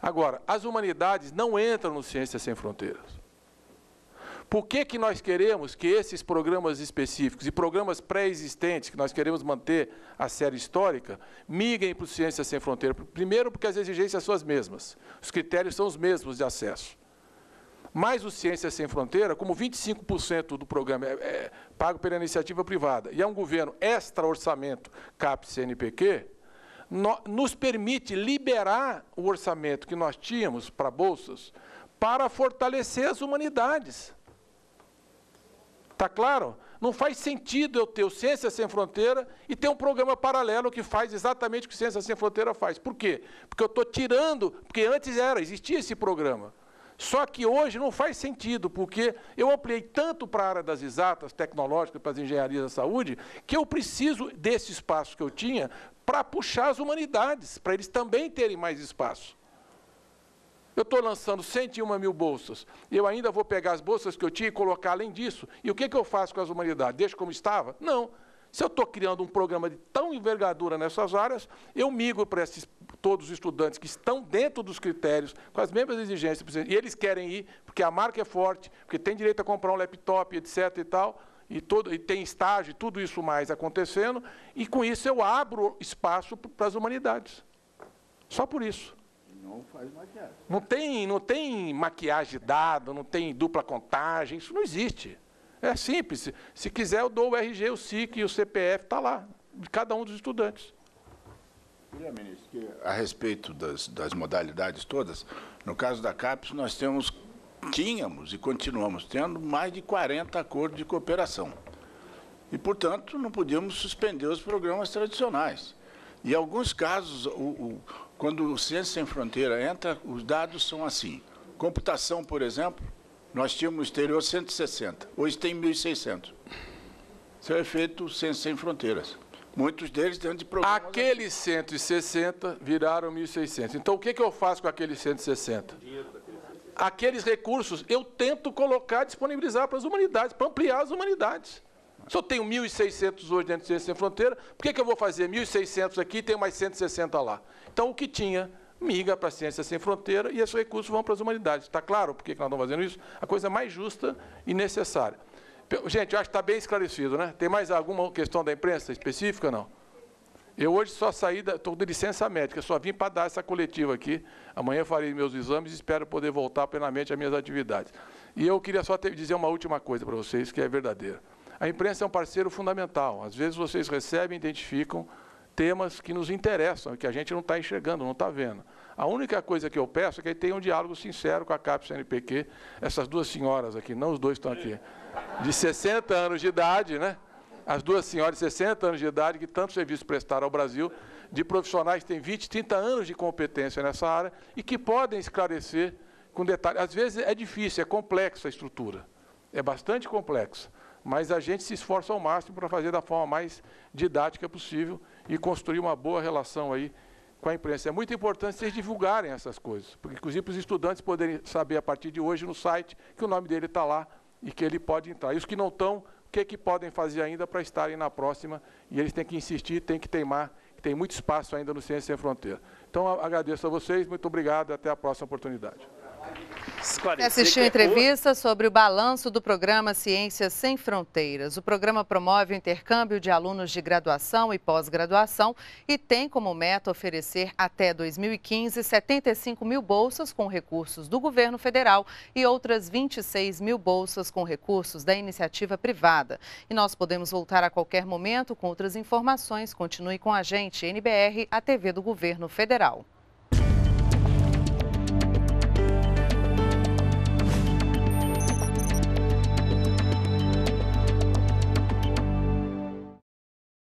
Agora, as humanidades não entram no Ciência Sem Fronteiras. Por que, que nós queremos que esses programas específicos e programas pré-existentes, que nós queremos manter a série histórica, migrem para o Ciência Sem Fronteira? Primeiro, porque as exigências são as mesmas, os critérios são os mesmos de acesso. Mas o Ciência Sem Fronteira, como 25% do programa é, é, pago pela iniciativa privada e é um governo extra-orçamento CAP-CNPq, no, nos permite liberar o orçamento que nós tínhamos para bolsas para fortalecer as humanidades. Está claro? Não faz sentido eu ter o Ciência Sem Fronteira e ter um programa paralelo que faz exatamente o que Ciência Sem Fronteira faz. Por quê? Porque eu estou tirando, porque antes era, existia esse programa. Só que hoje não faz sentido, porque eu ampliei tanto para a área das exatas, tecnológicas, para as engenharias da saúde, que eu preciso desse espaço que eu tinha para puxar as humanidades, para eles também terem mais espaço. Eu estou lançando 101 mil bolsas. Eu ainda vou pegar as bolsas que eu tinha e colocar além disso. E o que, que eu faço com as humanidades? Deixo como estava? Não. Se eu estou criando um programa de tão envergadura nessas áreas, eu migro para esses, todos os estudantes que estão dentro dos critérios, com as mesmas exigências, e eles querem ir, porque a marca é forte, porque tem direito a comprar um laptop, etc. e tal, e, todo, e tem estágio, tudo isso mais acontecendo, e com isso eu abro espaço para as humanidades. Só por isso. Não faz maquiagem. Não tem, não tem maquiagem de dado, não tem dupla contagem, isso não existe. É simples. Se, se quiser, eu dou o RG, o SIC e o CPF, está lá, de cada um dos estudantes. Queria, ministro, que a respeito das, das modalidades todas, no caso da CAPES, nós temos, tínhamos e continuamos tendo mais de 40 acordos de cooperação. E, portanto, não podíamos suspender os programas tradicionais. E, em alguns casos, o, o, quando o Ciência Sem Fronteira entra, os dados são assim. Computação, por exemplo, nós tínhamos no exterior 160, hoje tem 1.600. Isso é o efeito Ciência Sem Fronteiras. Muitos deles dentro de programas... Aqueles 160 viraram 1.600. Então, o que, que eu faço com aqueles 160? Aqueles recursos eu tento colocar, disponibilizar para as humanidades, para ampliar as humanidades. Se eu tenho 1.600 hoje dentro de Ciência Sem Fronteira, por que, que eu vou fazer 1.600 aqui e tenho mais 160 lá? Então, o que tinha migra para a Ciência Sem Fronteira e esses recursos vão para as humanidades. Está claro por que nós estamos fazendo isso? A coisa mais justa e necessária. Gente, eu acho que está bem esclarecido, né? Tem mais alguma questão da imprensa específica, não? Eu hoje só saí, estou de licença médica, só vim para dar essa coletiva aqui. Amanhã farei meus exames e espero poder voltar plenamente às minhas atividades. E eu queria só ter, dizer uma última coisa para vocês, que é verdadeira. A imprensa é um parceiro fundamental. Às vezes vocês recebem, identificam temas que nos interessam, que a gente não está enxergando, não está vendo. A única coisa que eu peço é que tenha um diálogo sincero com a CAPES NPQ, essas duas senhoras aqui, não os dois estão aqui, de 60 anos de idade, né? As duas senhoras de 60 anos de idade que tanto serviço prestaram ao Brasil, de profissionais que têm 20, 30 anos de competência nessa área e que podem esclarecer com detalhe. Às vezes é difícil, é complexa a estrutura, é bastante complexa mas a gente se esforça ao máximo para fazer da forma mais didática possível e construir uma boa relação aí com a imprensa. É muito importante vocês divulgarem essas coisas, porque inclusive os estudantes poderem saber a partir de hoje no site que o nome dele está lá e que ele pode entrar. E os que não estão, o que, que podem fazer ainda para estarem na próxima? E eles têm que insistir, têm que teimar, que tem muito espaço ainda no Ciência Sem Fronteira. Então, agradeço a vocês, muito obrigado e até a próxima oportunidade. Assistiu a entrevista sobre o balanço do programa Ciências Sem Fronteiras. O programa promove o intercâmbio de alunos de graduação e pós-graduação e tem como meta oferecer até 2015 75 mil bolsas com recursos do governo federal e outras 26 mil bolsas com recursos da iniciativa privada. E nós podemos voltar a qualquer momento com outras informações. Continue com a gente, NBR, a TV do Governo Federal.